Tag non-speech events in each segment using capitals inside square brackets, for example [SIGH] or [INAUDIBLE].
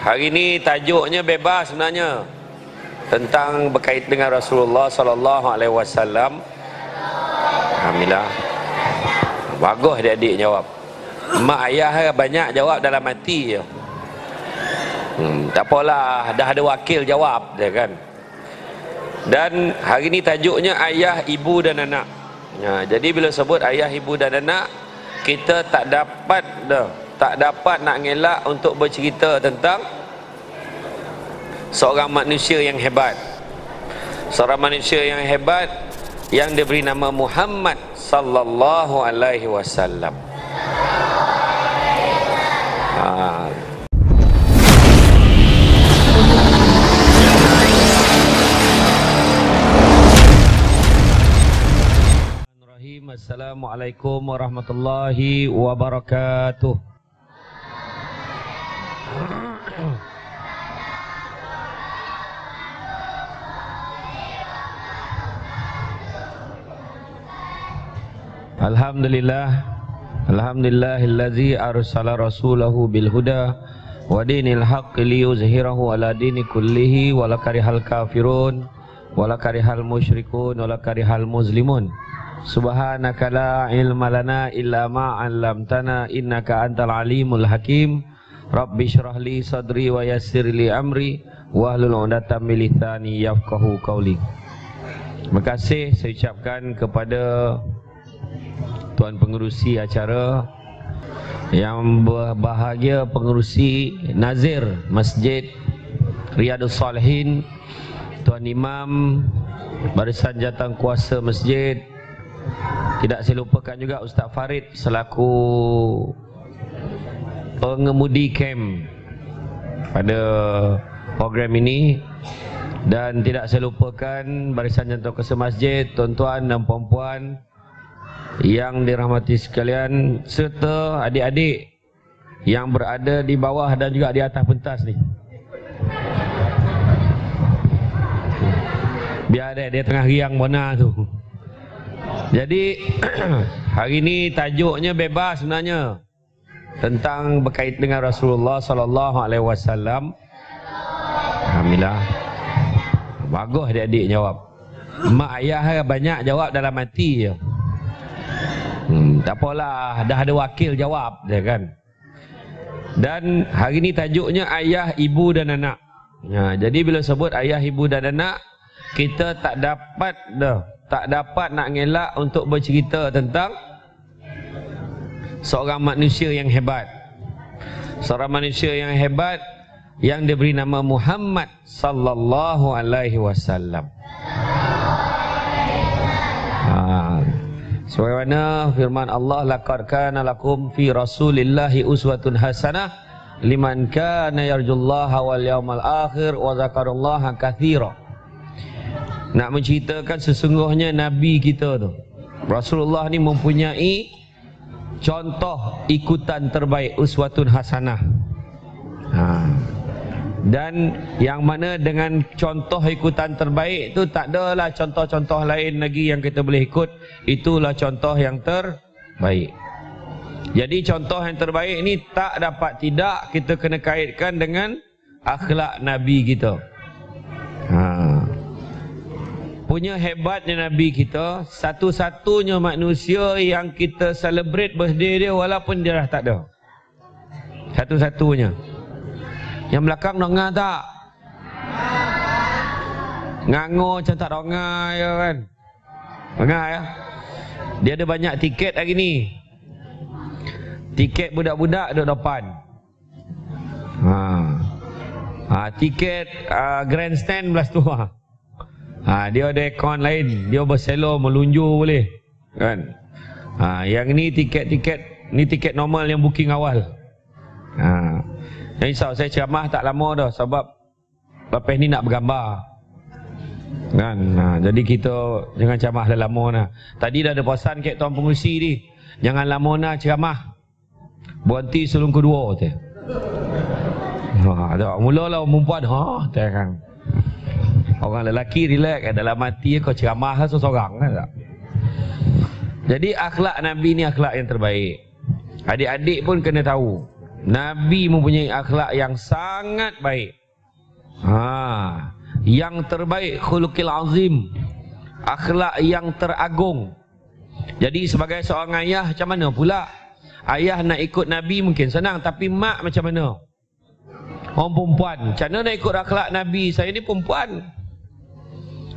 Hari ni tajuknya bebas sebenarnya tentang berkait dengan Rasulullah sallallahu alaihi wasallam. Alhamdulillah. Bagus adik-adik jawab. Mak ayah banyak jawab dalam hati je. Hmm, tak apalah, dah ada wakil jawab dia kan. Dan hari ni tajuknya ayah, ibu dan anak. Ya, jadi bila sebut ayah, ibu dan anak, kita tak dapat dah tak dapat nak ngelak untuk bercerita tentang seorang manusia yang hebat. Seorang manusia yang hebat yang diberi nama Muhammad sallallahu alaihi wasallam. Ha. Assalamualaikum warahmatullahi wabarakatuh [CLEARS THROAT] Alhamdulillah. Alhamdulillahillazi arsala rasulahu bil huda wa dinil haqqi liyuzhirahu ala dini kullihi wala karihal kafirun wala karihal musyrikun wala karihal muslimun. Subhanaka la ilma lana illa ma 'allamtana innaka antal alimul hakim. Rabbi syrah li sadri wa yassir li amri wa hlul 'udatam min lisani yafqahu qawli. Terima kasih saya ucapkan kepada tuan pengerusi acara yang berbahagia pengerusi Nazir Masjid Riyadus Salihin Tuan Imam Barisan Jatang Kuasa Masjid. Tidak saya lupakan juga Ustaz Farid selaku pengemudi camp pada program ini. Dan tidak saya lupakan barisan jantung kesa masjid tuan-tuan dan puan-puan yang dirahmati sekalian serta adik-adik yang berada di bawah dan juga di atas pentas ni biar ada dia tengah riang bona tu jadi [CLEARS THROAT] hari ni tajuknya bebas sebenarnya tentang berkait dengan Rasulullah sallallahu alaihi wasallam. Alhamdulillah. Bagus adik-adik jawab. Mak ayah banyak jawab dalam hati je. Hmm, tak apalah, dah ada wakil jawab dia kan. Dan hari ni tajuknya ayah, ibu dan anak. Ya, jadi bila sebut ayah, ibu dan anak, kita tak dapat dah, tak dapat nak ngelak untuk bercerita tentang seorang manusia yang hebat seorang manusia yang hebat yang diberi nama Muhammad sallallahu alaihi wasallam sebagaimana firman Allah laqad kana lakum fi rasulillahi uswatun hasanah liman kana yarjullaha wal yawmal akhir wa zakarallaha katsira nak menceritakan sesungguhnya nabi kita tu Rasulullah ni mempunyai contoh ikutan terbaik uswatun hasanah ha. Dan yang mana dengan contoh ikutan terbaik tu tak adalah contoh-contoh lain lagi yang kita boleh ikut. Itulah contoh yang terbaik. Jadi contoh yang terbaik ni tak dapat tidak kita kena kaitkan dengan akhlak Nabi kita. Haa punya hebatnya Nabi kita satu-satunya manusia yang kita celebrate birthday dia walaupun dia dah tak ada. Satu-satunya yang belakang dengar tak ngangur macam tak dengar ya kan dengar ya dia ada banyak tiket hari ni tiket budak-budak ada depan ha. ha tiket uh, grandstand belas tu ha. Ha, dia ada akaun lain. Dia berselo melunjur boleh. Kan? Ha, yang ni tiket-tiket ni tiket normal yang booking awal. Ha. Yang insya saya ceramah tak lama dah sebab lepas ni nak bergambar. Kan? Ha, jadi kita jangan ceramah dah lama dah. Tadi dah ada pesan kat tuan pengusi ni. Jangan lama nak ceramah. Berhenti sebelum kedua tu. Ha, ada mulalah perempuan ha, tak kan. Orang lelaki relax dalam mati kau ceramah lah seorang kan tak? Jadi akhlak Nabi ni akhlak yang terbaik. Adik-adik pun kena tahu. Nabi mempunyai akhlak yang sangat baik. Ha, yang terbaik khuluqil azim. Akhlak yang teragung. Jadi sebagai seorang ayah macam mana pula? Ayah nak ikut Nabi mungkin senang tapi mak macam mana? Orang perempuan, macam mana nak ikut akhlak Nabi? Saya ni perempuan.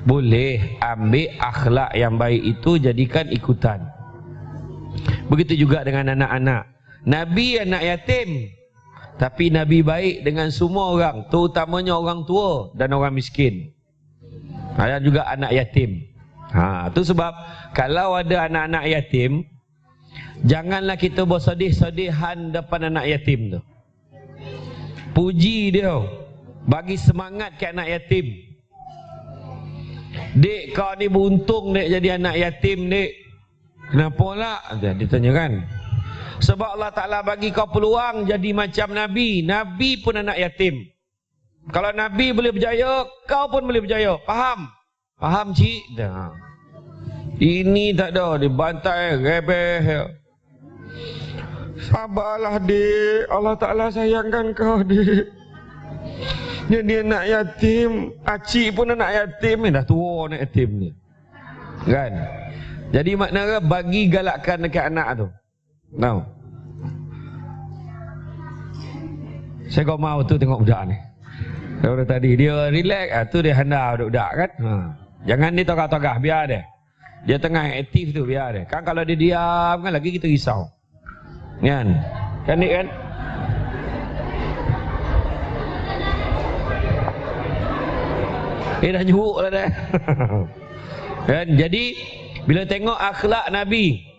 Boleh ambil akhlak yang baik itu jadikan ikutan. Begitu juga dengan anak-anak. Nabi anak yatim. Tapi Nabi baik dengan semua orang, terutamanya orang tua dan orang miskin. Ada juga anak yatim. Ha, tu sebab kalau ada anak-anak yatim, janganlah kita bersedih-sedihan depan anak yatim tu. Puji dia. Bagi semangat ke anak yatim. Dek kau ni beruntung dek jadi anak yatim dek. Kenapa lah? Dia tanya kan. Sebab Allah Ta'ala bagi kau peluang jadi macam Nabi. Nabi pun anak yatim. Kalau Nabi boleh berjaya, kau pun boleh berjaya. Faham? Faham cik? Dah. Ini tak ada. Dibantai, rebeh. Sabarlah dik. Allah Ta'ala sayangkan kau dik. Dia anak yatim. Acik pun anak yatim ni. Dah tua anak yatim ni. Kan? Jadi maknanya bagi galakkan dekat anak tu. Now. Saya kau mau tu tengok budak ni. Dari tadi dia relax ah tu dia handal budak-budak kan. Ha. Jangan dia togah-togah biar dia. Dia tengah aktif tu biar dia. Kan kalau dia diam kan lagi kita risau. Kan? Kan ni kan? Eh dah nyuruk lah dah. [LAUGHS] kan? Jadi bila tengok akhlak Nabi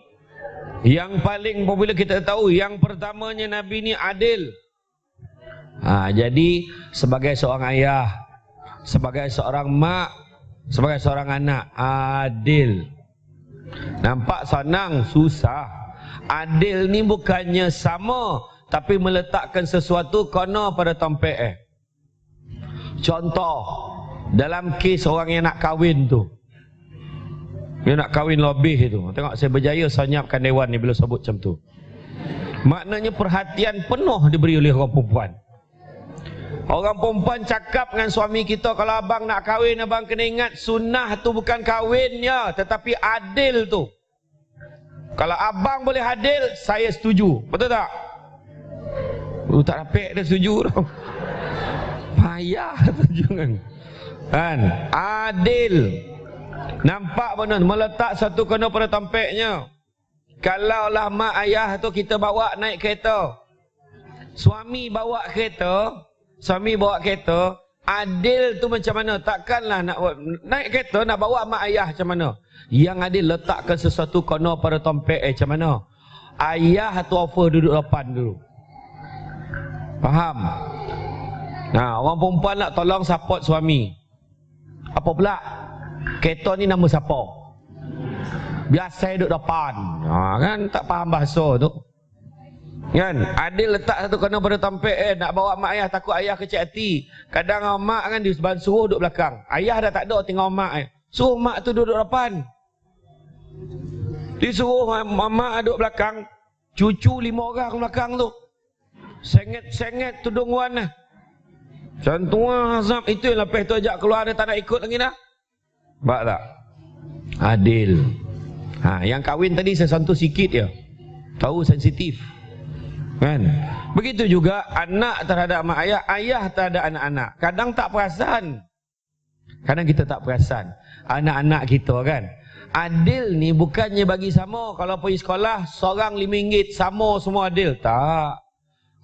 yang paling popular kita tahu yang pertamanya Nabi ni adil. Ha, jadi sebagai seorang ayah, sebagai seorang mak, sebagai seorang anak adil. Nampak senang, susah. Adil ni bukannya sama tapi meletakkan sesuatu kena pada tempat eh. Contoh dalam kes orang yang nak kahwin tu. Dia nak kahwin lebih itu. Tengok saya berjaya senyapkan dewan ni bila sebut macam tu. Maknanya perhatian penuh diberi oleh orang perempuan. Orang perempuan cakap dengan suami kita kalau abang nak kahwin abang kena ingat sunnah tu bukan kahwinnya tetapi adil tu. Kalau abang boleh adil saya setuju. Betul tak? Oh, tak dapat dia setuju tau. [LAUGHS] Payah [LAUGHS] setuju kan. Kan? Adil. Nampak benar meletak satu kena pada tempatnya. Kalaulah mak ayah tu kita bawa naik kereta. Suami bawa kereta, suami bawa kereta, adil tu macam mana? Takkanlah nak naik kereta nak bawa mak ayah macam mana? Yang adil letakkan sesuatu kena pada tempat eh macam mana? Ayah tu offer duduk depan dulu. Faham? Nah, orang perempuan nak tolong support suami. Apa pula? Kereta ni nama siapa? Biasa duduk depan. Ha, kan tak faham bahasa tu. Kan? Adil letak satu kena pada tempat eh nak bawa mak ayah takut ayah kecil hati. Kadang mak kan di sebelah suruh duduk belakang. Ayah dah tak ada tinggal mak eh. Suruh mak tu duduk depan. Disuruh mak duduk belakang. Cucu lima orang belakang tu. Sengit-sengit tudung wan lah. Contoh azab itu yang lepas tu ajak keluar dia tak nak ikut lagi dah. Nampak tak? Adil. Ha, yang kahwin tadi saya sentuh sikit ya. Tahu sensitif. Kan? Begitu juga anak terhadap mak ayah, ayah terhadap anak-anak. Kadang tak perasan. Kadang kita tak perasan. Anak-anak kita kan. Adil ni bukannya bagi sama. Kalau pergi sekolah, seorang RM5 sama semua adil. Tak.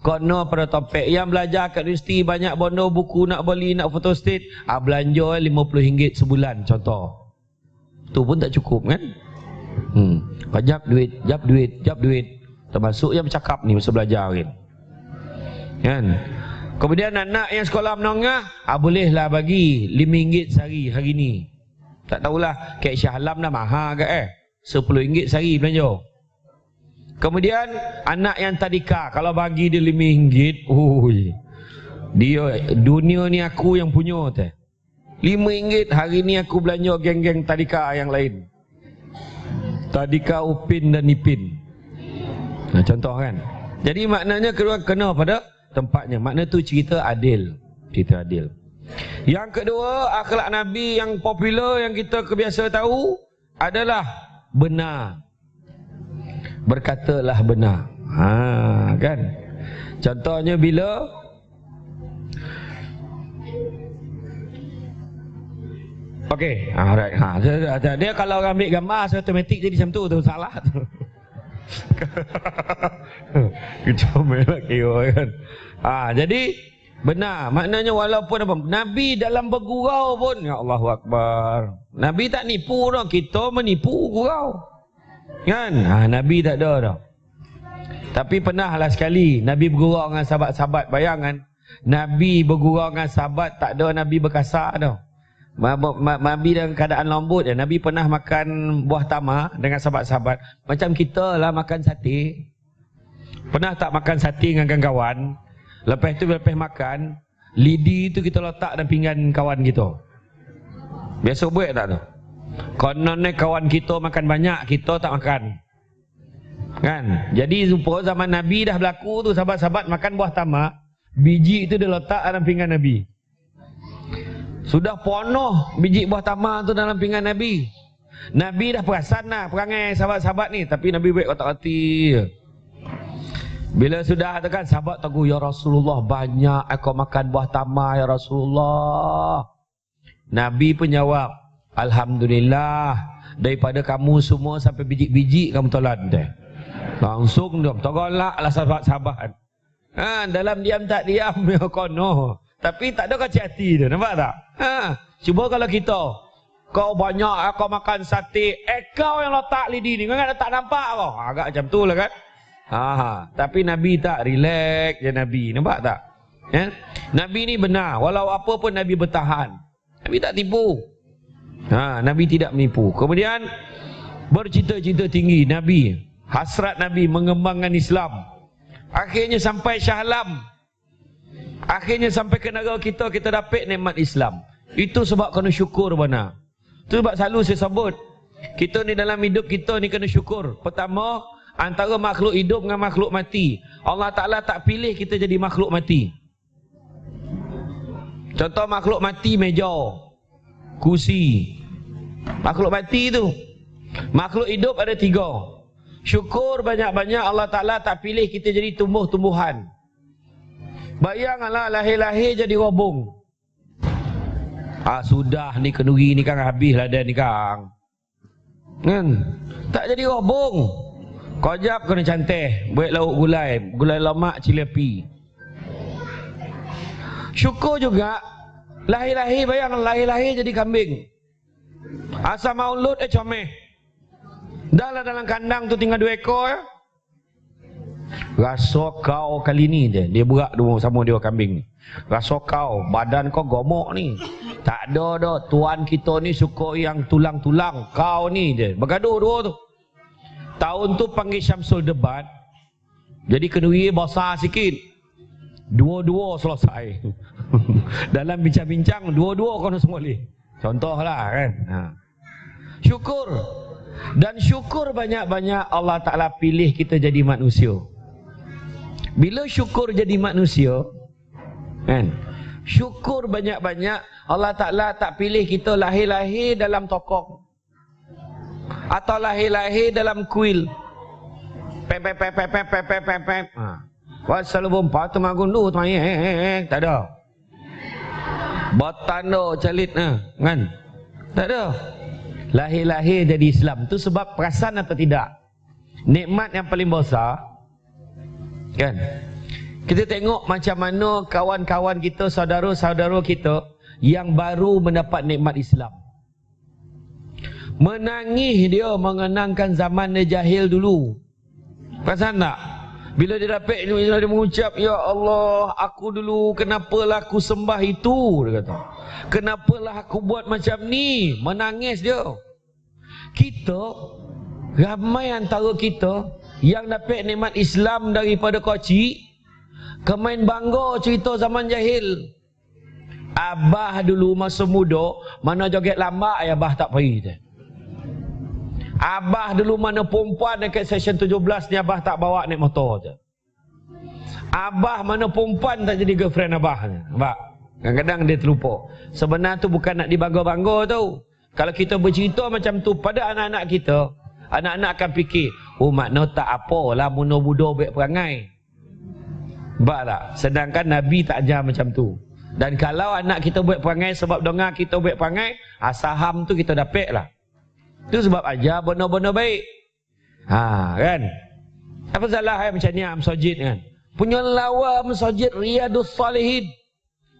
Kena pada topik yang belajar kat universiti banyak bondo buku nak beli nak photostat ah belanja RM50 sebulan contoh. Tu pun tak cukup kan? Hmm. Pajak duit, jap duit, jap duit. Termasuk yang bercakap ni masa belajar kan. Kan? Kemudian anak yang sekolah menengah ah bolehlah bagi RM5 sehari hari ni. Tak tahulah kek Syah Alam dah mahal ke eh? RM10 sehari belanja. Kemudian anak yang tadika kalau bagi dia lima ringgit, oi. Dia dunia ni aku yang punya teh. Lima ringgit hari ni aku belanja geng-geng tadika yang lain. Tadika Upin dan Ipin. Nah contoh kan. Jadi maknanya kedua kena pada tempatnya. Makna tu cerita adil. Cerita adil. Yang kedua, akhlak Nabi yang popular yang kita kebiasa tahu adalah benar. Berkatalah benar. Ha, kan? Contohnya bila Okey, ha, right. Ha, dia, dia kalau orang ambil gambar secara automatik jadi macam tu, tu salah tu. [LAUGHS] Melak kira kan. Ha, jadi benar, maknanya walaupun apa? Nabi dalam bergurau pun ya Allahu akbar. Nabi tak nipu dah, kita menipu gurau. Kan? Ha, Nabi tak ada dah. Tapi pernahlah sekali Nabi bergurau dengan sahabat-sahabat, bayangan Nabi bergurau dengan sahabat tak ada Nabi berkasar dah. Nabi dalam keadaan lembut ya. Nabi pernah makan buah tamar dengan sahabat-sahabat. Macam kita lah makan sate. Pernah tak makan sate dengan kawan-kawan? Lepas tu lepas makan, lidi tu kita letak dalam pinggan kawan kita. Biasa buat tak tu? Kononnya kawan kita makan banyak, kita tak makan. Kan? Jadi supaya zaman Nabi dah berlaku tu sahabat-sahabat makan buah tamar, biji itu dia letak dalam pinggan Nabi. Sudah penuh biji buah tamar tu dalam pinggan Nabi. Nabi dah perasan lah perangai sahabat-sahabat ni. Tapi Nabi baik kotak hati. Bila sudah tu kan sahabat tahu Ya Rasulullah banyak aku makan buah tamar Ya Rasulullah. Nabi pun jawab. Alhamdulillah. Daripada kamu semua sampai biji-biji kamu telan deh. Langsung dia tolak lah sahabat-sahabat. Ha, dalam diam tak diam [LAUGHS] ya kono. Tapi tak ada kacau hati dia. Nampak tak? Ha, cuba kalau kita kau banyak kau makan sate, eh kau yang letak lidi ni, kau kan tak nampak kau. Ha, agak macam tu lah kan. Ha, ha. Tapi Nabi tak relax je Nabi. Nampak tak? Ya? Nabi ni benar. Walau apa pun Nabi bertahan. Nabi tak tipu. Ha, Nabi tidak menipu. Kemudian bercita-cita tinggi Nabi. Hasrat Nabi mengembangkan Islam. Akhirnya sampai Syahlam. Akhirnya sampai ke negara kita, kita dapat nikmat Islam. Itu sebab kena syukur mana. Itu sebab selalu saya sebut. Kita ni dalam hidup kita ni kena syukur. Pertama, antara makhluk hidup dengan makhluk mati. Allah Ta'ala tak pilih kita jadi makhluk mati. Contoh makhluk mati meja. Kursi. Makhluk mati tu. Makhluk hidup ada tiga. Syukur banyak-banyak Allah Ta'ala tak pilih kita jadi tumbuh-tumbuhan. Bayanglah lahir-lahir jadi robong. Ah sudah ni kenduri ni kan habislah dia ni kang. Kan? Tak jadi robong. Kojap kena cantik, buat lauk gulai, gulai lemak cilepi. Syukur juga lahir-lahir bayang lahir-lahir jadi kambing. Asal maulud eh comeh. Dah lah dalam kandang tu tinggal dua ekor ya. Rasa kau kali ni je Dia berak dua sama dia kambing Rasa kau Badan kau gomok ni Tak ada dah Tuan kita ni suka yang tulang-tulang Kau ni je Bergaduh dua tu Tahun tu panggil Syamsul debat Jadi kenduri besar sikit dua-dua selesai. [LAUGHS] Dalam bincang-bincang, dua-dua kena semua boleh. Contohlah kan. Ha. Syukur. Dan syukur banyak-banyak Allah Ta'ala pilih kita jadi manusia. Bila syukur jadi manusia, kan? Syukur banyak-banyak Allah Ta'ala tak pilih kita lahir-lahir dalam tokong. Atau lahir-lahir dalam kuil. Pem, pem, pem, pem, pem, pem, pem, pem. Ha. Bompa tu lu tu mai eh tak ada. Batando calit nah, kan? Tak ada. Lahir-lahir jadi Islam tu sebab perasan atau tidak? Nikmat yang paling besar Kan? Kita tengok macam mana kawan-kawan kita, saudara-saudara kita yang baru mendapat nikmat Islam. Menangis dia mengenangkan zaman dia jahil dulu. Perasan tak? Bila dia dapat ini, dia mengucap, Ya Allah, aku dulu kenapalah aku sembah itu? Dia kata. Kenapalah aku buat macam ni? Menangis dia. Kita, ramai antara kita, yang dapat nikmat Islam daripada koci kemain bangga cerita zaman jahil abah dulu masa muda mana joget lambat ayah abah tak pergi tu abah dulu mana perempuan dekat session 17 ni abah tak bawa naik motor tu Abah mana perempuan tak jadi girlfriend abah. Nampak? Kadang-kadang dia terlupa. Sebenarnya tu bukan nak dibangga-bangga tau. Kalau kita bercerita macam tu pada anak-anak kita, anak-anak akan fikir, oh makna tak apa lah muno budo baik perangai. Baik tak? Sedangkan Nabi tak ajar macam tu. Dan kalau anak kita buat perangai sebab dengar kita buat perangai, ah, saham tu kita dapat lah. Itu sebab ajar benar-benar baik. Ha kan? Apa salah hai macam ni Amsajid kan? Punya lawa Amsajid Riyadus Salihin.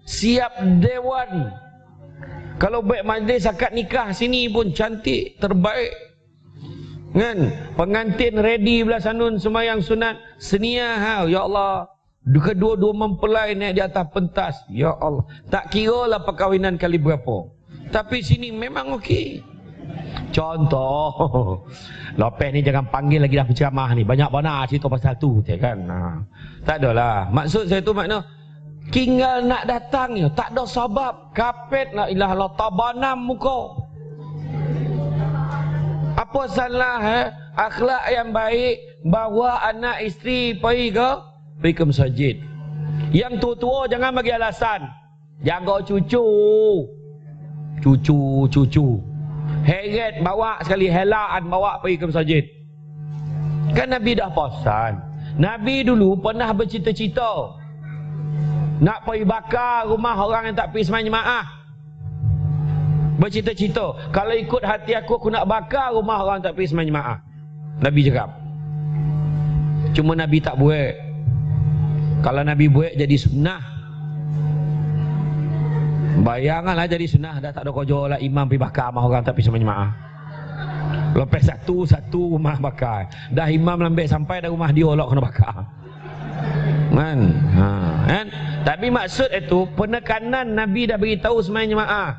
Siap dewan kalau baik majlis akad nikah sini pun cantik, terbaik. Kan? Pengantin ready belah sanun semayang sunat. Senia ha, ya Allah. Kedua-dua mempelai naik di atas pentas. Ya Allah. Tak kira lah perkahwinan kali berapa. Tapi sini memang okey. Contoh. [LAUGHS] Lopez ni jangan panggil lagi dah penceramah ni. Banyak mana cerita pasal tu. Kan? Ha. Tak adalah. Maksud saya tu makna tinggal nak datang ya tak ada sebab kapet la ilaha illallah tabanam muka apa salah eh akhlak yang baik bawa anak isteri pergi ke pergi ke masjid yang tua-tua jangan bagi alasan jaga cucu cucu cucu heret bawa sekali helaan bawa pergi ke masjid kan Nabi dah pesan Nabi dulu pernah bercita-cita nak pergi bakar rumah orang yang tak pergi semayang jemaah. Bercita-cita. Kalau ikut hati aku, aku nak bakar rumah orang yang tak pergi semayang jemaah. Nabi cakap. Cuma Nabi tak buat. Kalau Nabi buat jadi sunnah. Bayanganlah jadi sunnah. Dah tak ada kojo lah imam pergi bakar rumah orang pergi semayang jemaah. Lepas satu, satu rumah bakar. Dah imam lambek sampai dah rumah dia lah kena bakar. Kan? Ha, kan? Tapi maksud itu penekanan Nabi dah beritahu semuanya jemaah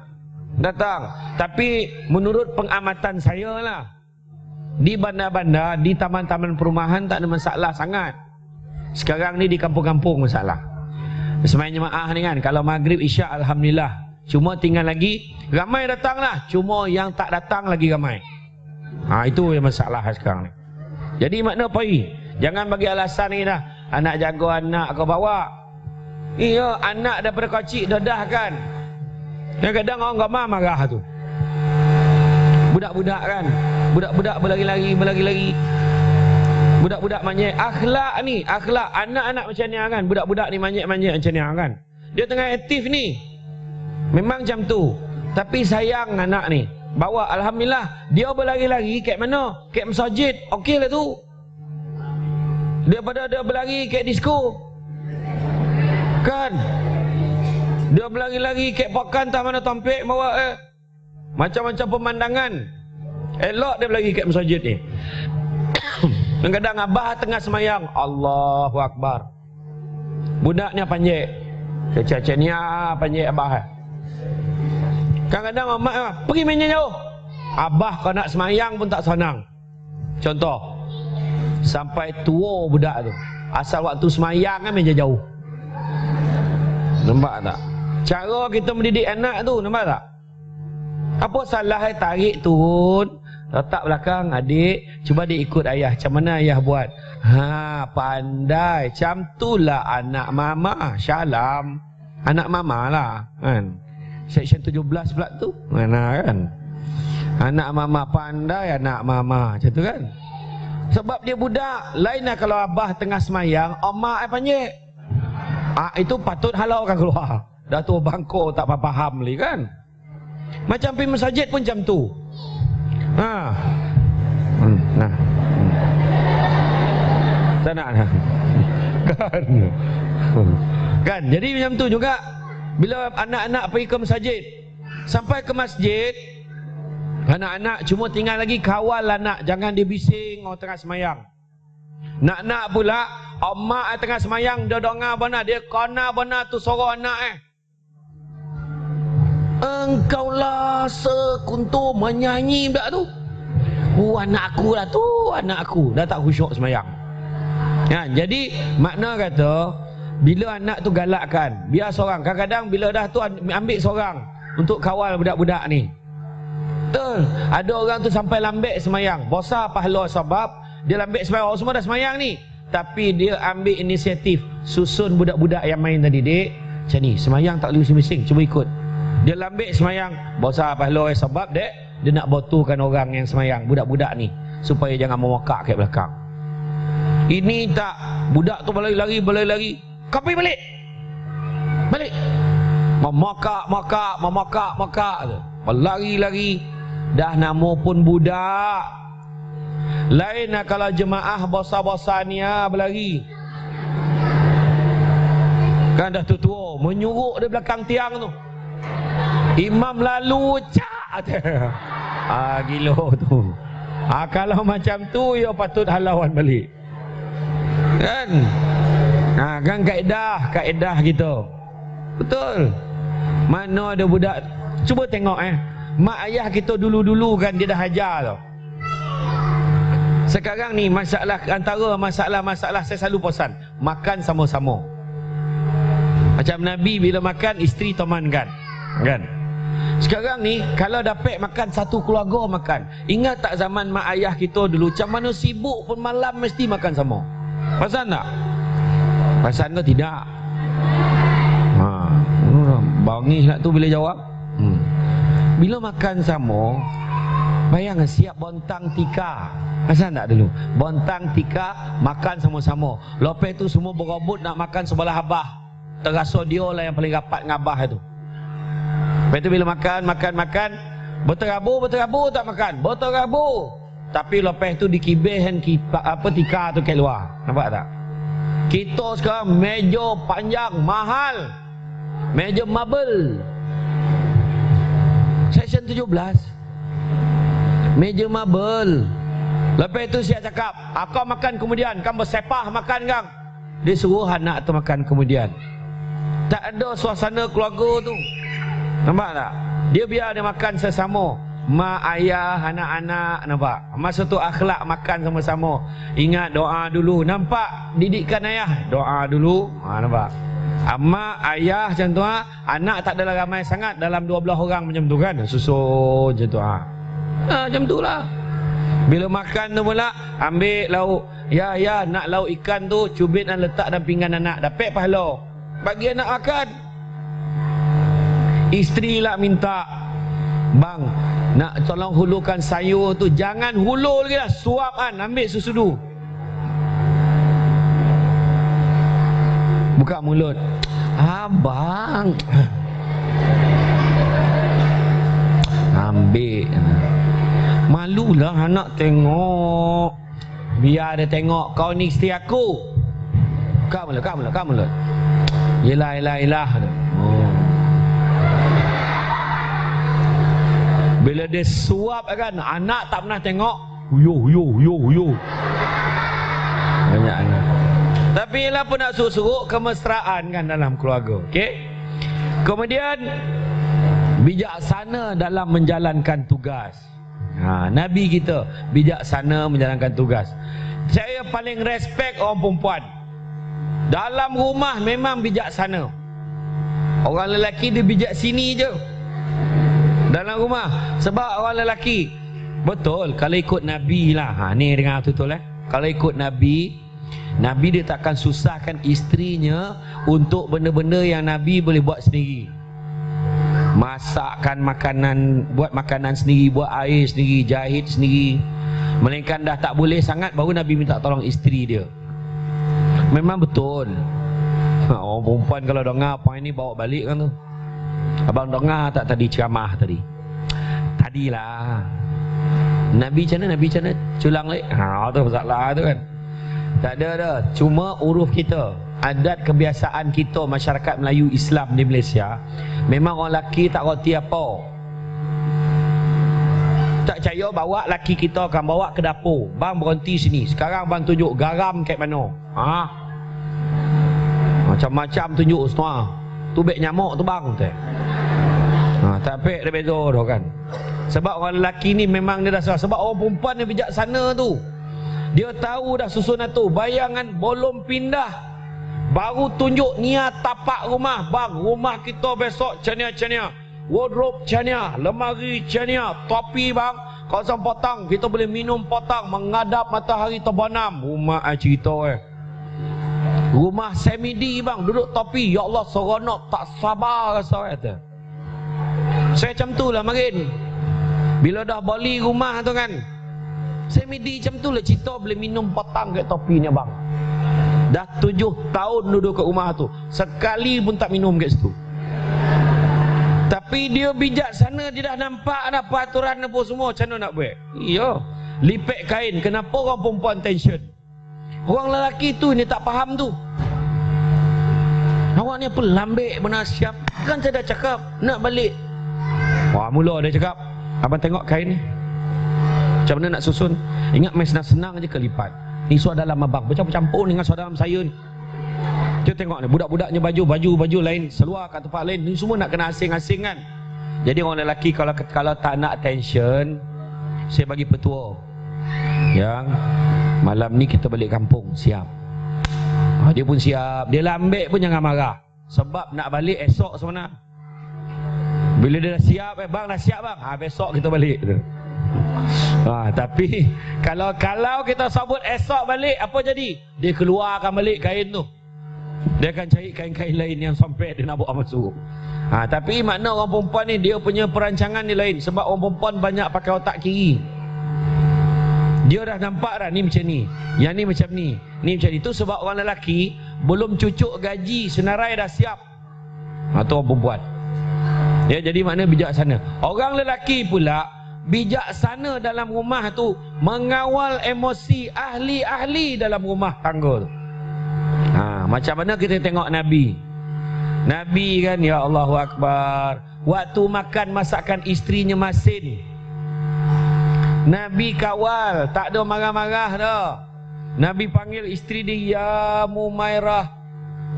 datang. Tapi menurut pengamatan saya lah di bandar-bandar, di taman-taman perumahan tak ada masalah sangat. Sekarang ni di kampung-kampung masalah. Semuanya jemaah ni kan kalau maghrib isyak alhamdulillah. Cuma tinggal lagi ramai datanglah. Cuma yang tak datang lagi ramai. Ha itu yang masalah sekarang ni. Jadi makna apa? Jangan bagi alasan ni dah anak jago anak kau bawa iya anak daripada kecil dah dah kan kadang-kadang orang gamar marah tu budak-budak kan budak-budak berlari-lari berlari-lari budak-budak manyek akhlak ni akhlak anak-anak macam ni kan? Budak-budak ni manyek-manyek macam ni kan? Dia tengah aktif ni. Memang macam tu. Tapi sayang anak ni. Bawa Alhamdulillah dia berlari-lari kat mana? Kat masjid. Okey lah tu. Daripada dia berlari ke disco. Kan? Dia berlari-lari ke pakan tak mana tampik bawa eh. Macam-macam pemandangan. Elok dia berlari ke masjid ni Kadang-kadang abah tengah semayang. Allahu Akbar. Budaknya panjek ni ah, panjek abah. Kadang-kadang mak ah, pergi main jauh. Abah kau nak semayang pun tak senang. Contoh Sampai tua budak tu. Asal waktu semayang kan meja jauh. Nampak tak? Cara kita mendidik anak tu Nampak tak? Apa salah eh tarik turun Letak belakang adik Cuba dia ikut ayah Macam mana ayah buat Ha pandai Macam tu lah anak mama Syalam Anak mama lah kan Section 17 pula tu Mana kan Anak mama pandai Anak mama Macam tu kan sebab dia budak. Lainlah kalau abah tengah semayang, omak apa panjang. Ah itu patut halau kan keluar. Dah tu bangko tak faham lagi kan. Macam pergi masjid pun macam tu. Ha. Hmm, nah. Hmm. Tak nak nah. Kan. Kan. Jadi macam tu juga bila anak-anak pergi ke masjid. Sampai ke masjid, Anak-anak cuma tinggal lagi kawal anak Jangan dia bising orang tengah semayang Nak-nak pula Omak tengah semayang Dia dengar benar Dia kena benar tu suara anak eh Engkaulah sekuntu menyanyi tak tu Oh anak aku lah tu Anak aku Dah tak khusyuk semayang ya, Jadi makna kata Bila anak tu galakkan Biar seorang Kadang-kadang bila dah tu ambil seorang Untuk kawal budak-budak ni Betul. Ada orang tu sampai lambek semayang. Bosa pahala sebab dia lambek semayang. Orang semua dah semayang ni. tapi dia ambil inisiatif susun budak-budak yang main tadi dek macam ni semayang tak boleh bising cuba ikut dia lambik semayang. Bosa pahala eh sebab dek dia nak botukan orang yang semayang budak-budak ni supaya jangan memokak kat belakang. Ini tak budak tu berlari-lari berlari-lari kapi balik. Balik. Memokak mokak memokak mokak. Tu berlari-lari. Dah nama pun budak. Lain nak kalau jemaah bosa-bosa ni berlari. Kan dah tua-tua menyuruk di belakang tiang tu. Imam lalu cak. [LAUGHS] ah gilo tu. Ah kalau macam tu ya patut halawan balik. Kan? Ah kan kaedah, kaedah gitu. Betul. Mana ada budak cuba tengok eh. Mak ayah kita dulu-dulu kan dia dah hajar tau. Sekarang ni masalah antara masalah-masalah saya selalu pesan makan sama-sama. Macam Nabi bila makan isteri temankan. Kan? Sekarang ni kalau dapat makan satu keluarga makan. Ingat tak zaman mak ayah kita dulu macam mana sibuk pun malam mesti makan sama. Pasal tak? Pasal ke tidak? Ha, bangis nak tu bila jawab. Hmm. Bila makan sama, bayang siap bontang tika. Asal tak dulu? Bontang tika makan sama-sama. Lepas tu semua berebut nak makan sebelah abah. Terasa dia lah yang paling rapat dengan abah itu. Lepas tu bila makan, makan, makan. Berterabu, berterabu tak makan. Berterabu. Tapi lepas tu dikibihin apa tika tu ke luar. Nampak tak? Kita sekarang meja panjang, mahal. Meja marble. Session 17. Meja marble. Lepas itu saya cakap, aku makan kemudian, kan bersepah makan kan? Dia suruh anak tu makan kemudian. Tak ada suasana keluarga tu. Nampak tak? Dia biar dia makan sesama. Mak, ayah, anak-anak, nampak? Masa tu akhlak makan sama-sama. Ingat doa dulu. Nampak didikan ayah? Doa dulu. Ha, nampak? Mak, ayah macam tu ha? Anak tak adalah ramai sangat dalam 12 orang macam tu kan? Susun macam tu ha? Ha, macam tu lah. Bila makan tu pula Ambil lauk Ya ya nak lauk ikan tu Cubit dan letak dalam pinggan anak Dapat pahala Bagi anak makan Isteri lah minta Bang Nak tolong hulukan sayur tu Jangan hulur lagi lah Suap kan Ambil susu dulu Buka mulut. Abang. [LAUGHS] Ambil. Malulah anak tengok. Biar dia tengok kau ni isteri aku. Kau mulut, kau mulut, kau mulut. Yelah, yelah, yelah oh. Bila dia suap kan Anak tak pernah tengok Yo, yo, yo, yo Banyak ni Tapi yelah pun nak suruh-suruh Kemesraan kan dalam keluarga Okay Kemudian Bijaksana dalam menjalankan tugas Ha, Nabi kita bijaksana menjalankan tugas. Saya paling respect orang perempuan. Dalam rumah memang bijaksana. Orang lelaki dia bijak sini je. Dalam rumah. Sebab orang lelaki. Betul. Kalau ikut Nabi lah. Ha, ni dengar betul eh. Kalau ikut Nabi. Nabi dia takkan susahkan isterinya. Untuk benda-benda yang Nabi boleh buat sendiri masakkan makanan buat makanan sendiri buat air sendiri jahit sendiri melainkan dah tak boleh sangat baru Nabi minta tolong isteri dia memang betul ha, orang perempuan kalau dengar apa ini bawa balik kan tu abang dengar tak tadi ceramah tadi? Tadilah. Nabi macam Nabi macam mana? Culang lagi? Ha tu masalah tu kan. Tak ada dah. Cuma uruf kita. Adat kebiasaan kita masyarakat Melayu Islam di Malaysia memang orang lelaki tak roti apa. Tak percaya bawa lelaki kita akan bawa ke dapur. Bang berhenti sini. Sekarang bang tunjuk garam kat mana? Ha? macam-macam tunjuk semua tubik nyamuk tu bang tu ha, tapi dia beza tu kan sebab orang lelaki ni memang dia dah salah sebab orang perempuan ni bijaksana tu dia tahu dah susunan tu bayangan belum pindah Baru tunjuk niat tapak rumah. Bang, rumah kita besok cania-cania. Wardrobe cania, lemari cania, topi bang. Kawasan potang, kita boleh minum potang menghadap matahari terbenam. Rumah ai cerita eh. Rumah semidi bang, duduk topi. Ya Allah, seronok tak sabar rasa kata. Saya macam tu lah makin. Bila dah bali rumah tu kan. Semidi macam tu lah cerita boleh minum petang kat topi ni bang. Dah tujuh tahun duduk kat rumah tu. Sekali pun tak minum kat situ. Tapi dia bijak sana dia dah nampak dah peraturan apa semua macam mana nak buat. Iya. Lipek kain. Kenapa orang perempuan tension? Orang lelaki tu ni tak faham tu. Awak ni apa lambik benar siap. Kan saya dah cakap nak balik. Wah mula dia cakap. Abang tengok kain ni. Macam mana nak susun? Ingat main senang-senang je kelipat. Ni suara dalam abang. Bercampur-campur dengan suara dalam saya ni. Kita tengok ni budak-budaknya baju baju baju lain seluar kat tempat lain ni semua nak kena asing-asing kan. Jadi orang lelaki kalau kalau tak nak attention saya bagi petua. Yang Malam ni kita balik kampung Siap ha, Dia pun siap Dia lambik pun jangan marah Sebab nak balik esok sebenarnya Bila dia dah siap eh, Bang dah siap bang ha, Besok kita balik ha, Tapi [LAUGHS] Kalau kalau kita sebut esok balik Apa jadi? Dia keluarkan balik kain tu Dia akan cari kain-kain lain Yang sampai dia nak bawa masuk ha, Tapi makna orang perempuan ni Dia punya perancangan ni lain Sebab orang perempuan banyak pakai otak kiri dia dah nampak dah ni macam ni. Yang ni macam ni. Ni macam ni. Itu sebab orang lelaki belum cucuk gaji senarai dah siap. Atau ha, orang perempuan. Ya, jadi mana bijaksana. Orang lelaki pula bijaksana dalam rumah tu mengawal emosi ahli-ahli dalam rumah tangga tu. Ha, macam mana kita tengok Nabi? Nabi kan ya Allahu Akbar. Waktu makan masakan isterinya masin. Nabi kawal, tak ada marah-marah dah. Nabi panggil isteri dia, Ya Mumairah,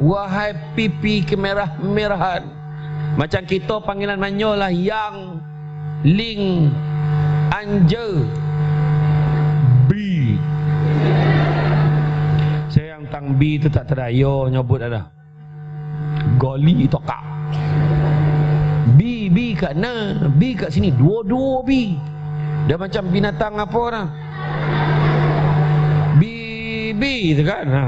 wahai pipi kemerah-merahan. Macam kita panggilan manyolah yang ling anja bi. Saya yang tang bi tu tak terayo nyebut ada. Goli tokak. Bi bi kat na, bi kat sini dua-dua bi. Dia macam binatang apa orang Bibi tu kan ha.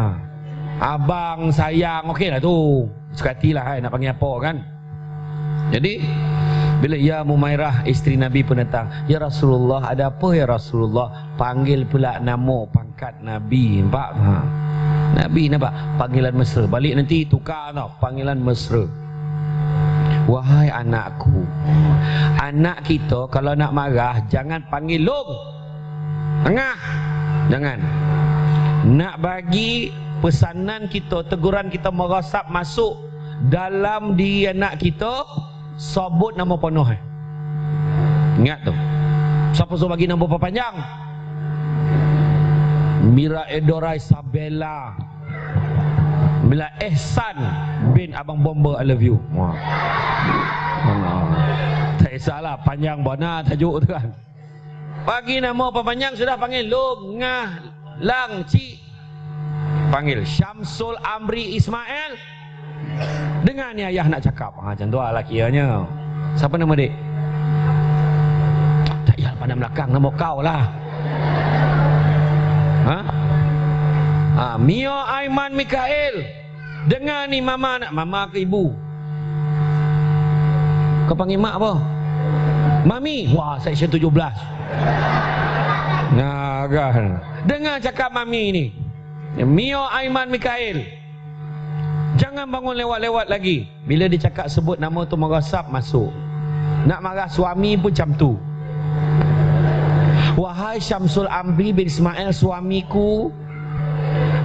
Abang sayang okey lah tu Sekati lah hai, nak panggil apa kan Jadi Bila Ya Mumairah isteri Nabi pun datang Ya Rasulullah ada apa ya Rasulullah? Panggil pula nama pangkat Nabi. Nampak? Ha. Nabi nampak? Panggilan mesra. Balik nanti tukar tau Panggilan mesra. Wahai anakku Anak kita kalau nak marah Jangan panggil long Tengah. Jangan. Nak bagi pesanan kita Teguran kita merasap masuk Dalam diri anak kita Sebut nama penuh eh. Ingat tu Siapa suruh bagi nama panjang Mira Edorai Sabella Bila Ehsan bin Abang Bomber I love you. Wah. Mana? Tak kisahlah panjang bona tajuk tu kan. Bagi nama apa panjang sudah panggil Long Ngah Lang Ci. Panggil Syamsul Amri Ismail. Dengar ni ayah nak cakap. Ha macam tu lah kiranya. Siapa nama dik? Tak payah pandang belakang nama kau lah. Ha? Ha, Mio Aiman Mikael. Dengar ni mama nak mama ke ibu. Kau panggil mak apa? Mami. Wah, section 17. Nah, kan. Dengar cakap mami ni. Mio Aiman Mikael. Jangan bangun lewat-lewat lagi. Bila dia cakap sebut nama tu merasap masuk. Nak marah suami pun macam tu. Wahai Syamsul Amri bin Ismail suamiku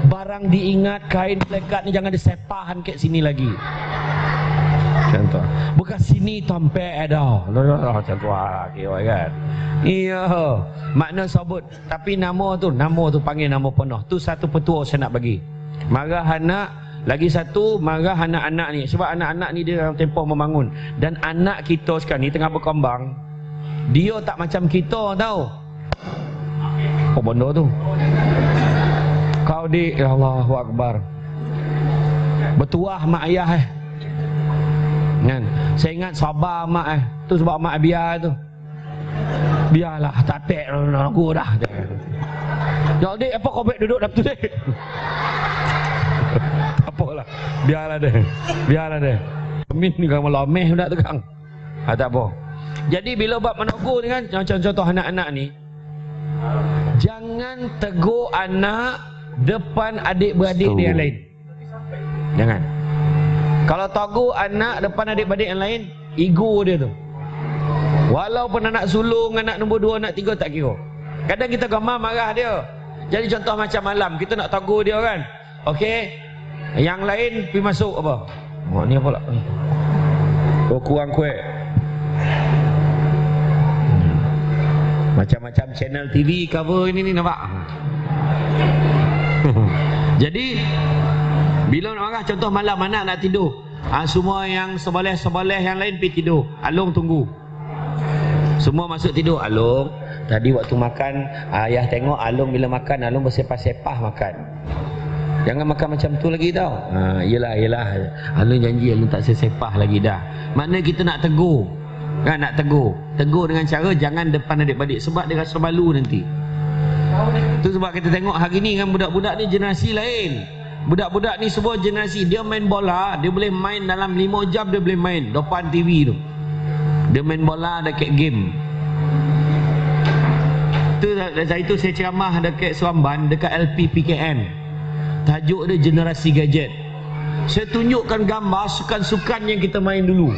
barang diingat kain plekat ni jangan disepahan kat sini lagi. Contoh bukan sini tompe dah. Macam tu lah okay, kan. Iya. Makna sebut tapi nama tu nama tu panggil nama penuh. Tu satu petua saya nak bagi. Marah anak lagi satu marah anak-anak ni. Sebab anak-anak ni dia dalam tempoh membangun. Dan anak kita sekarang ni tengah berkembang dia tak macam kita tau apa benda tu. Kau di ya Allahu Akbar. Bertuah mak ayah eh. Kan? Saya ingat sabar mak eh. Tu sebab mak biar tu. Biarlah tak tek aku dah. Jadi apa kau baik duduk dalam tu dek Biarlah dia. Biarlah dia. Min ni kan malah meh budak tukang. Ha, tak apa. Jadi bila bab menegur ni kan macam contoh anak-anak ni jangan tegur anak depan adik-beradik dia yang lain. Jangan. Kalau tegur anak depan adik-beradik yang lain, ego dia tu. Walaupun anak sulung, anak nombor dua, anak tiga tak kira. Kadang kita gambar marah dia. Jadi contoh macam malam, kita nak tegur dia kan. Okey. Yang lain pergi masuk apa? Oh, ni apa lah? Oh, kurang kuat. Macam-macam channel TV cover ini ni nampak. [LAUGHS] Jadi bila nak marah contoh malam anak nak tidur. Ha, semua yang seboleh-seboleh yang lain pergi tidur. Alung tunggu. Semua masuk tidur. Alung, tadi waktu makan ayah tengok Alung bila makan Alung bersepah-sepah makan. Jangan makan macam tu lagi tau. Ha, yelah, yelah. Alung janji Alung tak sesepah lagi dah. Mana kita nak tegur. Kan nak tegur. Tegur dengan cara jangan depan adik-adik sebab dia rasa malu nanti. Tu sebab kita tengok hari ni kan budak-budak ni generasi lain. Budak-budak ni semua generasi dia main bola, dia boleh main dalam 5 jam dia boleh main depan TV tu. Dia main bola dekat game. Tu dari itu saya ceramah dekat Suamban dekat LP PKN. Tajuk dia generasi gadget. Saya tunjukkan gambar sukan-sukan yang kita main dulu.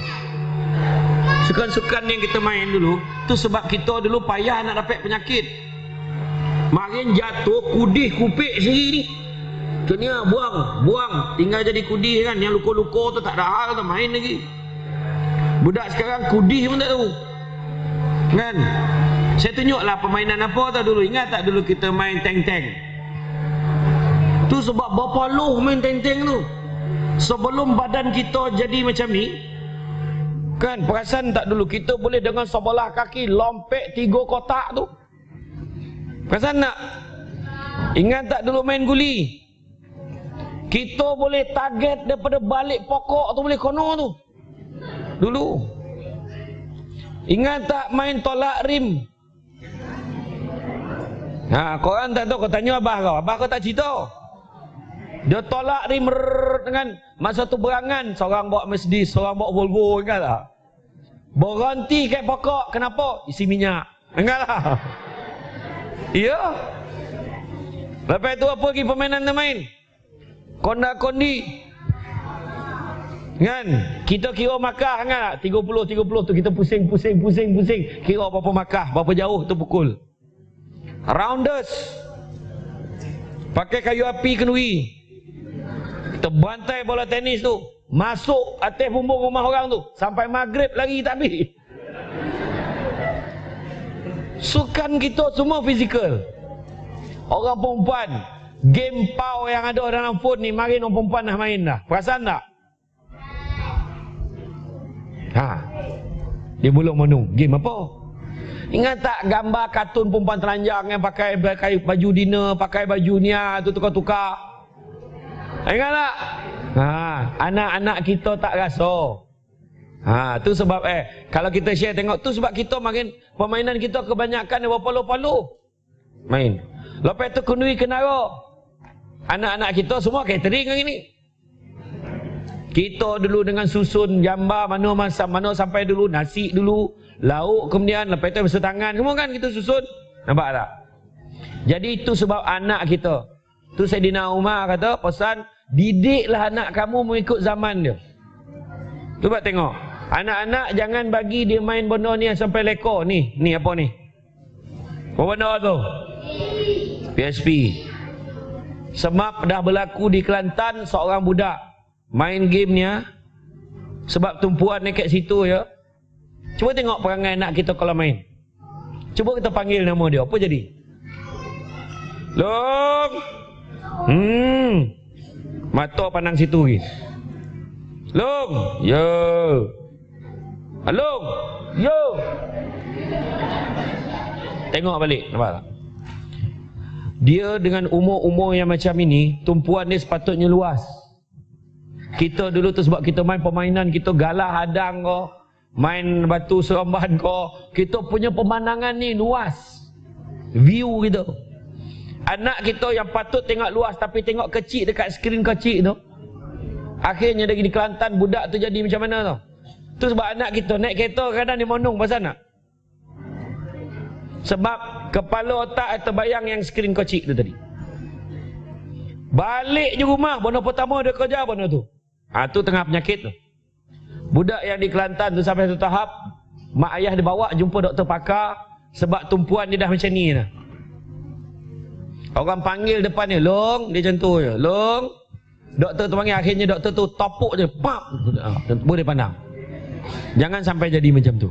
Sukan-sukan yang kita main dulu tu sebab kita dulu payah nak dapat penyakit. Makin jatuh kudih kupik sendiri ni. Kena buang, buang. Tinggal jadi kudih kan. Yang luka-luka tu tak ada hal tu main lagi. Budak sekarang kudih pun tak tahu. Kan? Saya tunjuklah permainan apa tau dulu. Ingat tak dulu kita main tank-tank? Tu sebab berapa loh main tank-tank tu. Sebelum badan kita jadi macam ni, Kan perasan tak dulu kita boleh dengan sebelah kaki lompek tiga kotak tu. Perasan tak? Ingat tak dulu main guli? Kita boleh target daripada balik pokok tu boleh kono tu. Dulu. Ingat tak main tolak rim? Ha, korang tak tahu kau tanya abah kau. Abah kau tak cerita. Dia tolak rim dengan masa tu berangan seorang bawa Mercedes, seorang bawa Volvo ingat tak? Berhenti kat pokok, kenapa? Isi minyak. Ingat tak? [LAUGHS] Ya. Lepas tu apa lagi permainan dia main? Konda kondi. Kan? Kita kira makah kan? 30 30 tu kita pusing pusing pusing pusing. Kira berapa makah, berapa jauh tu pukul. Rounders. Pakai kayu api kenduri. Kita bantai bola tenis tu. Masuk atas bumbung rumah orang tu. Sampai maghrib lagi tak habis. Sukan kita semua fizikal. Orang perempuan. Game pau yang ada dalam phone ni. Mari orang perempuan dah main dah. Perasan tak? Ha. Dia belum menu. Game apa? Ingat tak gambar kartun perempuan telanjang yang pakai baju dinner, pakai baju niat tu tukar-tukar. Ingat tak? Ha, anak-anak kita tak rasa. Ha, tu sebab eh kalau kita share tengok tu sebab kita makin permainan kita kebanyakan ni berpalu-palu. Main. Lepas tu kunui kenara. Anak-anak kita semua catering hari ni. Kita dulu dengan susun gambar mana masa mana sampai dulu nasi dulu, lauk kemudian lepas tu basuh tangan semua kan kita susun. Nampak tak? Jadi itu sebab anak kita. Tu Sayyidina Umar kata pesan Didiklah anak kamu mengikut zaman dia. Cuba tengok. Anak-anak jangan bagi dia main benda ni sampai leko. Ni, ni apa ni? Apa benda tu? PSP. Semap dah berlaku di Kelantan seorang budak. Main game ni ha? Sebab tumpuan ni kat situ ya. Cuba tengok perangai anak kita kalau main. Cuba kita panggil nama dia. Apa jadi? Long. Hmm. Mata pandang situ lagi. Long. Yo. Long. Yo. Tengok balik. Nampak tak? Dia dengan umur-umur yang macam ini, tumpuan dia sepatutnya luas. Kita dulu tu sebab kita main permainan, kita galah hadang ko, main batu seremban ko, kita punya pemandangan ni luas. View kita. Anak kita yang patut tengok luas tapi tengok kecil dekat skrin kecil tu. Akhirnya lagi di Kelantan budak tu jadi macam mana tu? Tu sebab anak kita naik kereta kadang dia monong pasal nak. Sebab kepala otak terbayang yang skrin kocik tu tadi. Balik je rumah, bono pertama dia kerja bono tu. Ha, tu tengah penyakit tu. Budak yang di Kelantan tu sampai satu tahap, mak ayah dia bawa jumpa doktor pakar, sebab tumpuan dia dah macam ni dah. Orang panggil depan dia, long, dia macam tu je. Long, doktor tu panggil, akhirnya doktor tu topuk je, pap. Ha, boleh pandang. Jangan sampai jadi macam tu.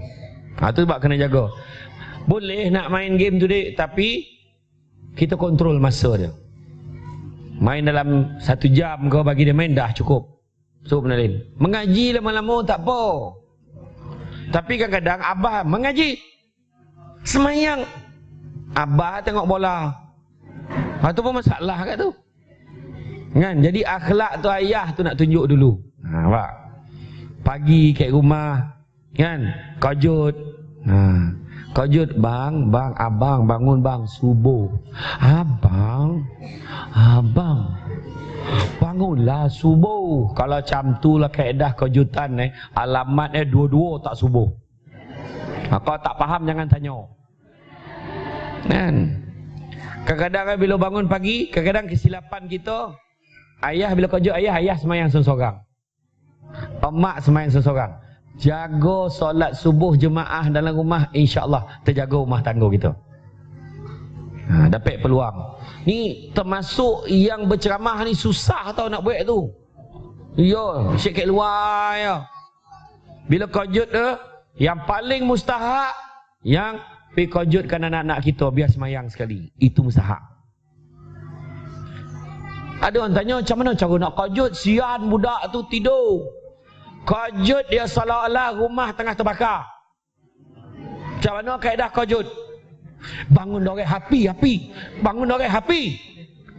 Ha, tu sebab kena jaga. Boleh nak main game tu dek, tapi kita kontrol masa dia. Main dalam satu jam kau bagi dia main dah cukup. So penalin. Mengaji lama-lama tak apa. Tapi kadang-kadang abah mengaji. Semayang. Abah tengok bola. Ha tu pun masalah kat tu. Kan? Jadi akhlak tu ayah tu nak tunjuk dulu. Ha, pak. Pagi kat rumah. Kan? Kajut. Ha. Kajut bang, bang, abang bangun bang subuh. Abang, abang. Bangunlah subuh. Kalau macam tu lah kaedah kejutan eh. Alamat eh dua-dua tak subuh. Ha, kalau tak faham jangan tanya. Kan? Kadang-kadang kan bila bangun pagi, kadang-kadang kesilapan kita. Ayah bila kajut ayah, ayah semayang seorang. Emak semayang seorang jaga solat subuh jemaah dalam rumah insya-Allah terjaga rumah tangga kita. Ha, dapat peluang. Ni termasuk yang berceramah ni susah tau nak buat tu. Ya, sikit luar ya. Bila kajut tu, yang paling mustahak yang pi kajutkan anak-anak kita biar semayang sekali. Itu mustahak. Ada orang tanya macam mana cara nak kajut sian budak tu tidur. Kajut dia seolah-olah rumah tengah terbakar. Macam mana kaedah kajut? Bangun dorek api, api. Bangun dorek api.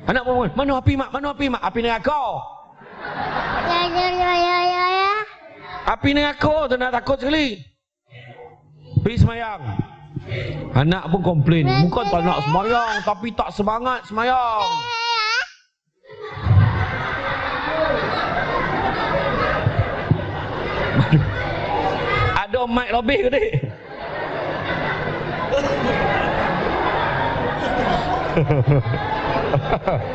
Anak bangun. Mana api mak? Mana api mak? Api neraka. Ya, ya, ya, ya, ya, ya. Api neraka tu nak takut sekali. Pergi semayang. Anak pun komplain. Bukan tak nak semayang. Tapi tak semangat semayang. [LAUGHS] Ada mic lebih ke ni? [LAUGHS]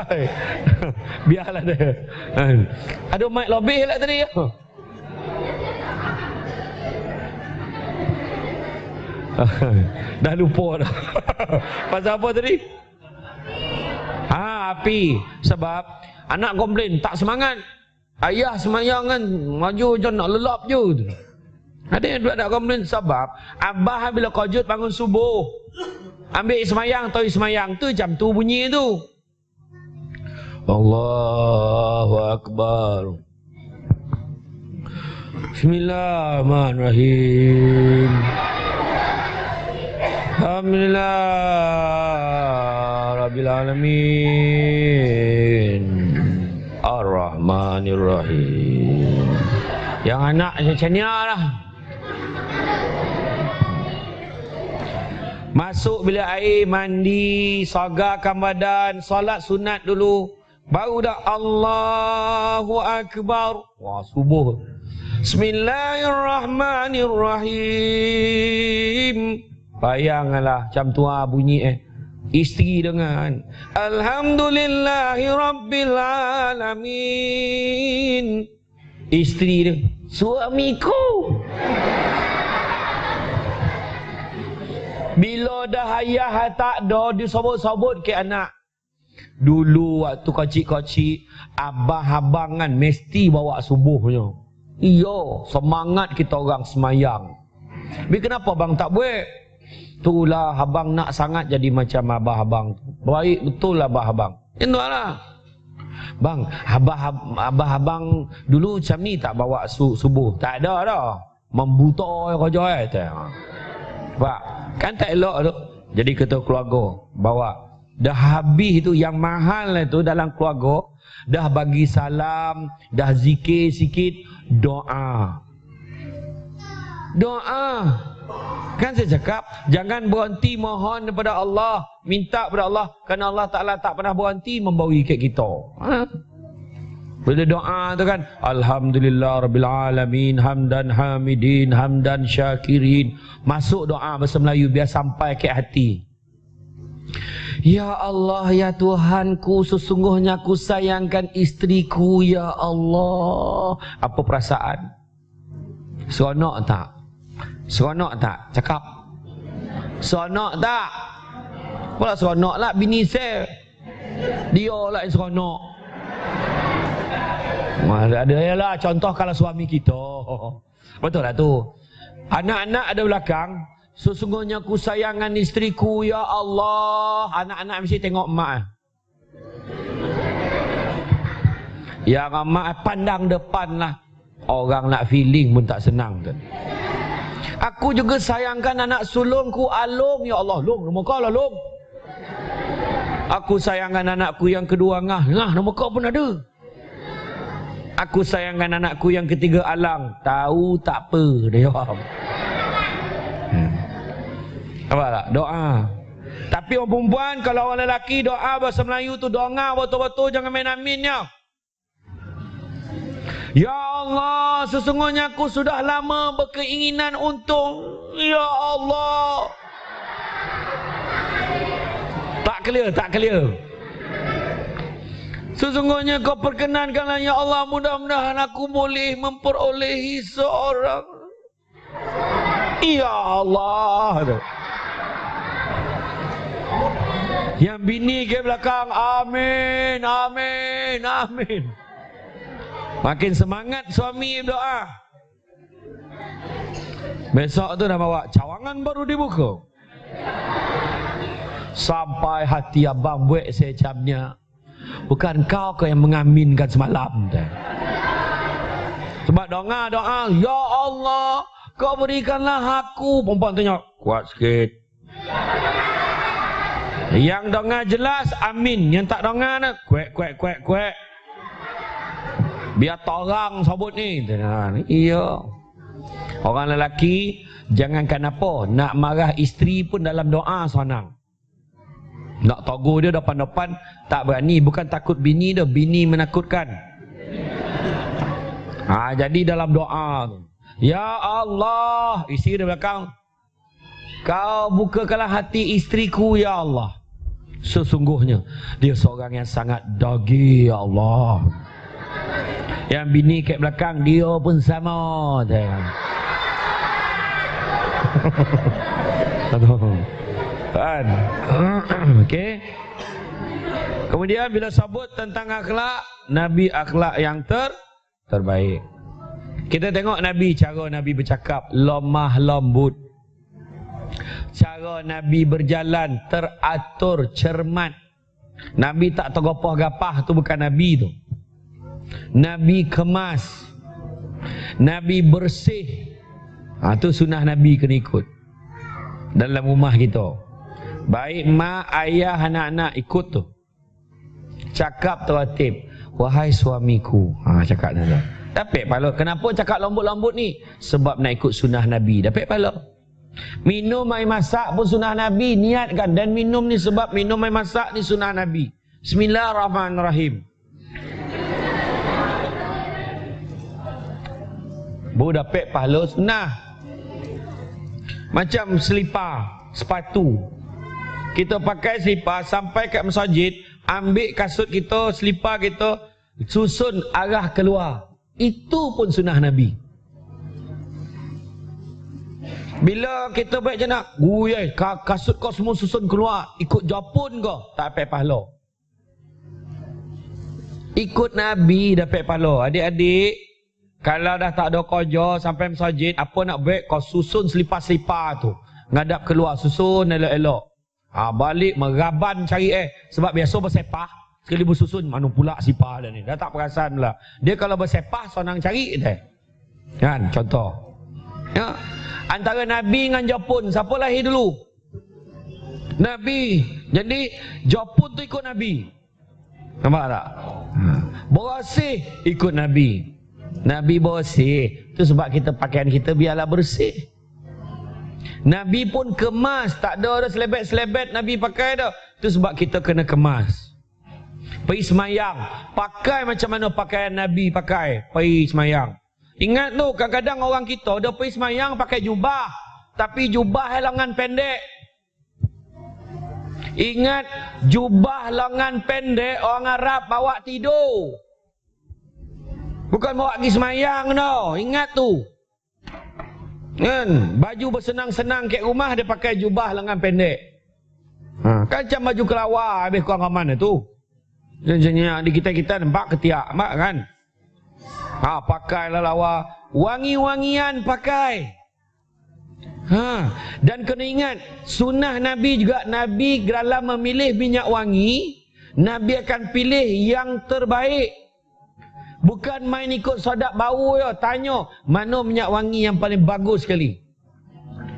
[LAUGHS] Biarlah dia. Ada mic lebih lah tadi. [LAUGHS] dah lupa dah. [LAUGHS] Pasal apa tadi? Ha, api. Sebab Anak komplain, tak semangat. Ayah semayang kan, maju je nak lelap je. Ada yang dua nak komplain sebab abah bila kajut bangun subuh. Ambil semayang, tahu semayang. Tu jam tu bunyi tu. Allahu Akbar. Bismillahirrahmanirrahim. Alhamdulillah Rabbil Alamin. Ar-Rahmanir-Rahim. Yang anak macam ni lah. Masuk bila air mandi, sagarkan badan, solat sunat dulu. Baru dah Allahu Akbar. Wah, subuh. Bismillahirrahmanirrahim. Bayanglah macam tu lah bunyi eh. Isteri dengan Alhamdulillahi Rabbil Alamin. Isteri dia suamiku. Bila dah ayah tak ada disebut-sebut ke anak. Dulu waktu kecil-kecil abah-abang kan mesti bawa subuhnya iya semangat kita orang semayang tapi kenapa bang tak buat Itulah abang nak sangat jadi macam abah-abang. Baik betul lah abah-abang. Itulah. Bang, abah-abang dulu macam ni tak bawa su subuh. Tak ada dah. Membuta kerja eh. Pak, kan tak elok tu. Jadi kita keluarga bawa. Dah habis tu yang mahal lah tu dalam keluarga. Dah bagi salam, dah zikir sikit, doa. Doa. Kan saya cakap, jangan berhenti mohon kepada Allah. minta kepada Allah kerana Allah Taala tak pernah berhenti membawi kat kita. Ha? Bila doa tu kan Alhamdulillah Rabbil Alamin Hamdan Hamidin Hamdan Syakirin Masuk doa bahasa Melayu Biar sampai ke hati Ya Allah ya Tuhanku Sesungguhnya aku sayangkan istriku Ya Allah. Apa perasaan? Seronok tak? Seronok tak? Cakap. Seronok tak? Apalah seronok lah Bini saya. Dia lah yang seronok. Ada lah. Contoh kalau suami kita. Betul lah tu. Anak-anak ada belakang. Sesungguhnya ku sayangan istriku ya Allah. Anak-anak mesti tengok mak. Yang mak pandang depan lah. Orang nak feeling pun tak senang tu. Aku juga sayangkan anak sulungku Alung ya Allah. Long, nama kau lah Long. Aku sayangkan anakku yang kedua Ngah. Ngah, nama kau pun ada. Aku sayangkan anakku yang ketiga alang. Tahu tak apa dia jawab. Apa tak? Doa. Tapi orang perempuan kalau orang lelaki doa bahasa Melayu tu doa betul-betul jangan main amin ya. Ya Allah, sesungguhnya aku sudah lama berkeinginan untuk Ya Allah. Tak clear, tak clear. Sesungguhnya kau perkenankanlah ya Allah mudah-mudahan aku boleh memperolehi seorang Ya Allah Yang bini ke belakang Amin Amin Amin Makin semangat suami berdoa Besok tu dah bawa cawangan baru dibuka Sampai hati abang buat secamnya Bukan kau kau yang mengaminkan semalam dah. Sebab doa doa, Ya Allah, kau berikanlah aku. Perempuan tanya, kuat sikit. Yang doa jelas, amin. Yang tak doa nak, kuek, kuek, kuek, kuek. Biar torang sabut ni. Iya. Orang lelaki, jangankan apa, nak marah isteri pun dalam doa senang. Nak togo dia depan-depan tak berani bukan takut bini dia bini menakutkan. Ha, jadi dalam doa Ya Allah isteri dia belakang kau bukakanlah hati istriku ya Allah. Sesungguhnya dia seorang yang sangat dagi ya Allah. Yang bini kat belakang dia pun sama. Kan? [LAUGHS] [COUGHS] Okey. Kemudian bila sebut tentang akhlak, Nabi akhlak yang ter terbaik. Kita tengok Nabi cara Nabi bercakap lemah lembut. Cara Nabi berjalan teratur cermat. Nabi tak tergopah-gapah tu bukan Nabi tu. Nabi kemas. Nabi bersih. Ha, tu sunnah Nabi kena ikut. Dalam rumah kita. Baik mak, ayah, anak-anak ikut tu. Cakap tertib. Wahai suamiku. Ha, cakap tu. Dapat pala. Kenapa cakap lembut-lembut ni? Sebab nak ikut sunnah Nabi. Dapat pala. Minum air masak pun sunnah Nabi. Niatkan. Dan minum ni sebab minum air masak ni sunnah Nabi. Bismillahirrahmanirrahim. Bu dapat pahala sunnah. Macam selipar, sepatu, kita pakai selipar sampai kat masjid, ambil kasut kita, selipar kita, susun arah keluar. Itu pun sunnah Nabi. Bila kita baik macam nak, Uyai, kasut kau semua susun keluar. Ikut Jepun kau, tak dapat pahala. Ikut Nabi dapat pahala. Adik-adik, kalau dah tak ada kerja sampai masjid, apa nak buat? Kau susun selipar-selipar tu. Ngadap keluar, susun elok-elok. Ha, balik meraban cari eh. Sebab biasa bersepah. Sekali bersusun, mana pula sipah dah ni. Dah tak perasan pula. Dia kalau bersepah, senang cari je. Kan, contoh. Ya. Antara Nabi dengan Jepun, siapa lahir dulu? Nabi. Jadi, Jepun tu ikut Nabi. Nampak tak? Ha. Bersih, ikut Nabi. Nabi bersih. Itu sebab kita pakaian kita biarlah bersih. Nabi pun kemas, tak ada ada selebet-selebet Nabi pakai dah. Itu sebab kita kena kemas. Pergi semayang, pakai macam mana pakaian Nabi pakai, pergi semayang. Ingat tu, kadang-kadang orang kita dah pergi semayang pakai jubah. Tapi jubah lengan pendek. Ingat, jubah lengan pendek orang Arab bawa tidur. Bukan bawa pergi semayang tau. Ingat tu. Kan? Baju bersenang-senang kat rumah dia pakai jubah lengan pendek. Ha, kan macam baju kelawar habis kau orang mana tu? Jenisnya di kita-kita nampak ketiak mak kan? Ha, pakailah lawa. Wangi-wangian pakai. Ha, dan kena ingat sunnah Nabi juga Nabi dalam memilih minyak wangi, Nabi akan pilih yang terbaik. Bukan main ikut sodak bau ya. Tanya mana minyak wangi yang paling bagus sekali.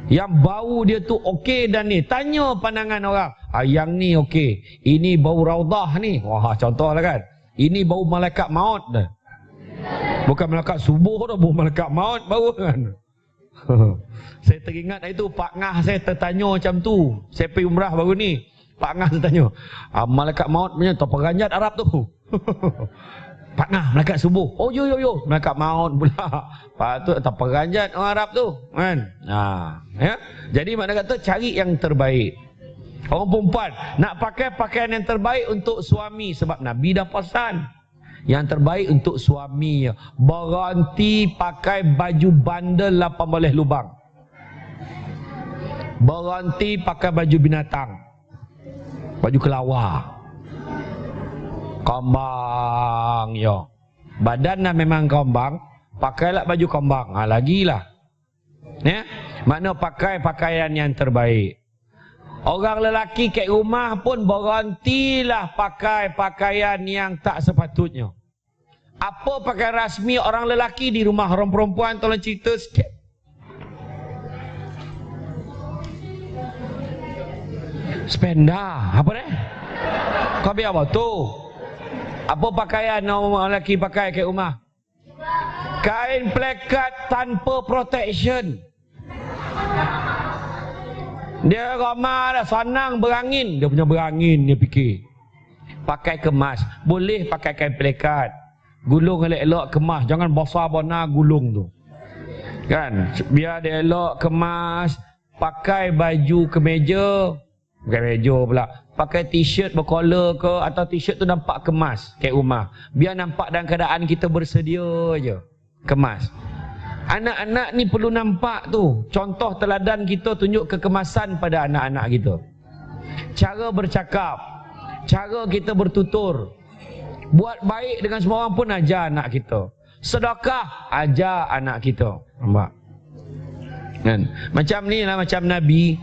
Yang bau dia tu okey dan ni. Tanya pandangan orang. Ah, yang ni okey. Ini bau raudah ni. Wah contoh lah kan. Ini bau malaikat maut dah. Bukan malaikat subuh dah. Bau malaikat maut bau kan. [LAUGHS] saya teringat itu Pak Ngah saya tertanya macam tu. Saya pergi umrah baru ni. Pak Ngah tertanya. Ah, malaikat maut punya terperanjat Arab tu. [LAUGHS] Patnah malaikat subuh. Oh yo yo yo, malaikat maut pula. [LAUGHS] Patut tak peranjat orang Arab tu, kan? Ha, ya. Jadi mana kata cari yang terbaik. Orang perempuan nak pakai pakaian yang terbaik untuk suami sebab Nabi dah pesan. Yang terbaik untuk suami berhenti pakai baju bandel 18 lubang. Berhenti pakai baju binatang. Baju kelawar. Kombang yo. Badan dah memang kombang, pakailah baju kombang. Ha lagilah. Ya? Mana pakai pakaian yang terbaik. Orang lelaki kat rumah pun berhentilah pakai pakaian yang tak sepatutnya. Apa pakaian rasmi orang lelaki di rumah orang perempuan tolong cerita sikit. Spenda, apa ni? Kau biar apa tu? Apa pakaian orang lelaki pakai ke rumah? Kain plekat tanpa protection. Dia ramah dah senang berangin. Dia punya berangin dia fikir. Pakai kemas. Boleh pakai kain plekat. Gulung elok-elok kemas. Jangan basah bona gulung tu. Kan? Biar dia elok kemas. Pakai baju kemeja. Bukan meja pula pakai t-shirt berkola ke atau t-shirt tu nampak kemas kat rumah. Biar nampak dalam keadaan kita bersedia je. Kemas. Anak-anak ni perlu nampak tu. Contoh teladan kita tunjuk kekemasan pada anak-anak kita. Cara bercakap. Cara kita bertutur. Buat baik dengan semua orang pun ajar anak kita. Sedekah ajar anak kita. Nampak? Kan? Macam ni lah macam Nabi.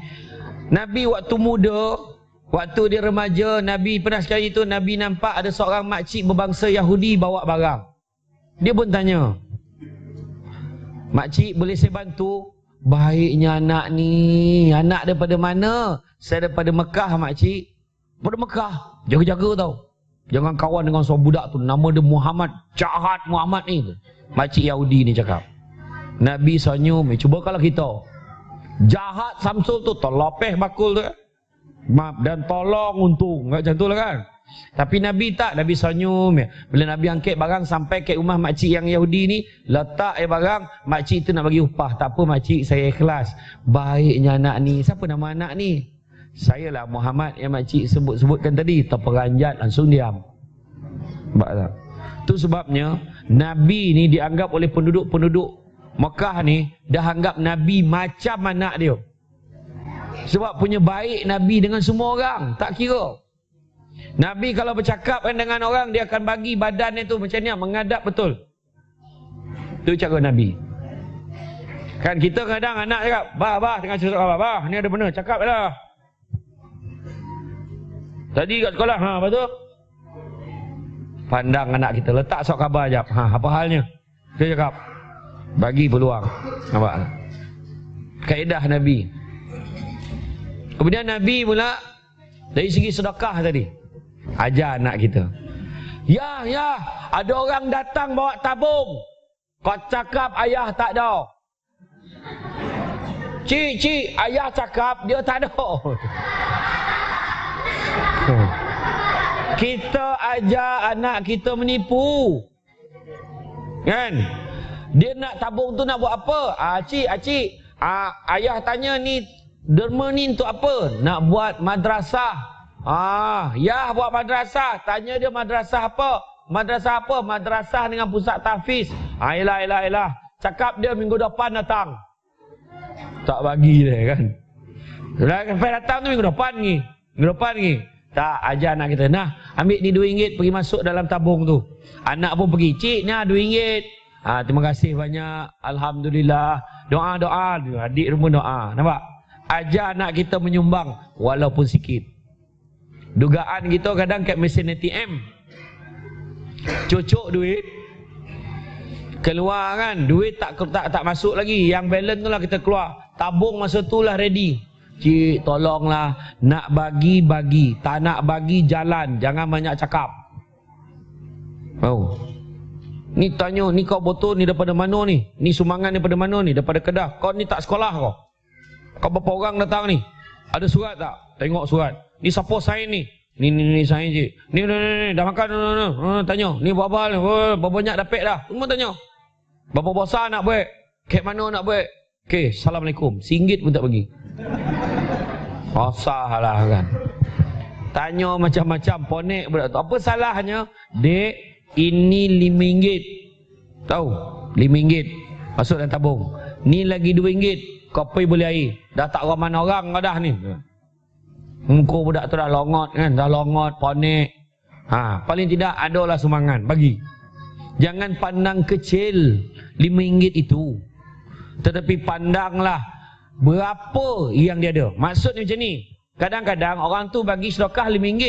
Nabi waktu muda Waktu dia remaja, Nabi pernah sekali itu Nabi nampak ada seorang makcik berbangsa Yahudi bawa barang. Dia pun tanya. Makcik boleh saya bantu? Baiknya anak ni. Anak daripada mana? Saya daripada Mekah makcik. Daripada Mekah. Jaga-jaga tau. Jangan kawan dengan seorang budak tu. Nama dia Muhammad. Jahat Muhammad ni. Makcik Yahudi ni cakap. Nabi senyum. Cuba kalau kita. Jahat Samsul tu. Terlopeh bakul tu. Maaf dan tolong untung. Macam tu lah kan. Tapi Nabi tak. Nabi senyum. Ya. Bila Nabi angkat barang sampai ke rumah makcik yang Yahudi ni. Letak eh barang. Makcik tu nak bagi upah. Tak apa makcik saya ikhlas. Baiknya anak ni. Siapa nama anak ni? Saya lah Muhammad yang makcik sebut-sebutkan tadi. Terperanjat langsung diam. Sebab tak? Itu sebabnya. Nabi ni dianggap oleh penduduk-penduduk Mekah ni. Dah anggap Nabi macam anak dia. Sebab punya baik Nabi dengan semua orang. Tak kira. Nabi kalau bercakap kan dengan orang, dia akan bagi badan itu macam ni, mengadap betul. Itu cara Nabi. Kan kita kadang anak cakap, bah, bah, dengan cerita bah, bah, ni ada benar, cakap lah. Tadi kat sekolah, ha, apa tu? Pandang anak kita, letak sok khabar jap. Ha, apa halnya? Dia cakap, bagi peluang. Nampak? Kaedah Nabi. Kemudian Nabi pula dari segi sedekah tadi. Ajar anak kita. Ya, ya, ada orang datang bawa tabung. Kau cakap ayah tak ada. Cik, cik, ayah cakap dia tak ada. Kita ajar anak kita menipu. Kan? Dia nak tabung tu nak buat apa? Ah, cik, ah, cik. Ah, ayah tanya ni derma ni untuk apa? Nak buat madrasah. Ah, ya buat madrasah. Tanya dia madrasah apa? Madrasah apa? Madrasah dengan pusat tahfiz. Ah, ilah, ilah, ilah. Cakap dia minggu depan datang. Tak bagi dia kan. Sampai datang tu minggu depan ni. Minggu depan ni. Tak, ajar anak kita. Nah, ambil ni RM2 pergi masuk dalam tabung tu. Anak pun pergi. Cik, ni RM2. Ha, terima kasih banyak. Alhamdulillah. Doa-doa. Adik pun doa. Nampak? Ajar anak kita menyumbang. Walaupun sikit. Dugaan kita kadang kat mesin ATM. Cucuk duit. Keluar kan. Duit tak tak tak masuk lagi. Yang balance tu lah kita keluar. Tabung masa tu lah ready. Cik tolonglah nak bagi bagi tak nak bagi jalan jangan banyak cakap. Oh. Ni tanya ni kau botol ni daripada mana ni? Ni sumbangan daripada mana ni? Daripada Kedah. Kau ni tak sekolah kau. Kau berapa orang datang ni? Ada surat tak? Tengok surat. Ni siapa sign ni? Ni ni ni sign cik. Ni ni ni, ni. dah makan ni ni. Ha, tanya. Ni berapa hal ni? Oh, banyak dapat dah? Semua tanya. Berapa besar nak buat? Kek mana nak buat? Okey, Assalamualaikum. Singgit pun tak bagi. Rosah lah kan. Tanya macam-macam ponek tu. Apa salahnya? Dek, ini lima ringgit. Tahu? Lima ringgit. Masuk dalam tabung. Ni lagi dua ringgit. Kopi boleh air. Dah tak ramai orang dah ni. Muka budak tu dah longot kan. Dah longot, ponek. Ha, paling tidak adalah sumbangan. Bagi. Jangan pandang kecil lima ringgit itu. Tetapi pandanglah berapa yang dia ada. Maksudnya macam ni. Kadang-kadang orang tu bagi sedekah RM5.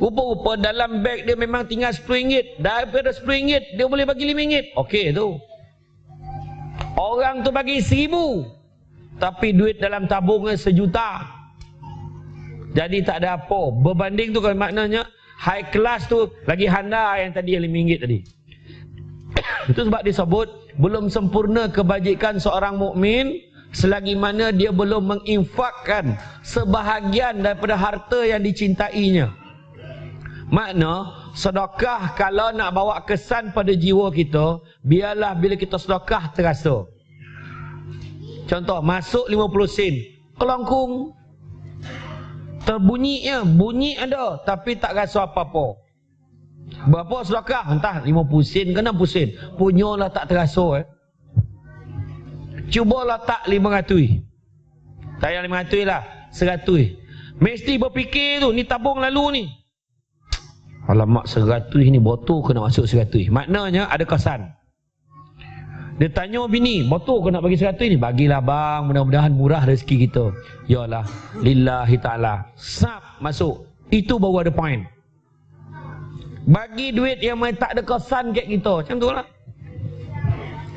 Rupa-rupa dalam beg dia memang tinggal RM10. Daripada RM10 dia boleh bagi RM5. Okey tu. Orang tu bagi RM1,000. Tapi duit dalam tabungnya sejuta. Jadi tak ada apa. Berbanding tu kan maknanya high class tu lagi handa yang tadi yang RM5 tadi. [COUGHS] Itu sebab disebut belum sempurna kebajikan seorang mukmin selagi mana dia belum menginfakkan sebahagian daripada harta yang dicintainya. Makna sedekah kalau nak bawa kesan pada jiwa kita, biarlah bila kita sedekah terasa. Contoh masuk 50 sen, kelangkung. Terbunyi ya, bunyi ada tapi tak rasa apa-apa. Berapa sedekah? Entah 50 sen ke 60 sen. Punyalah tak terasa eh. Cubalah tak 500. Tak payah 500 lah. 100. Mesti berfikir tu, ni tabung lalu ni. Alamak 100 ni botol ke nak masuk 100. Maknanya ada kesan. Dia tanya bini, botol ke nak bagi 100 ni? Bagilah bang, mudah-mudahan murah rezeki kita. Yalah, lillahi ta'ala. Sap, masuk. Itu baru ada point. Bagi duit yang tak ada kesan kat kita. Macam tu lah.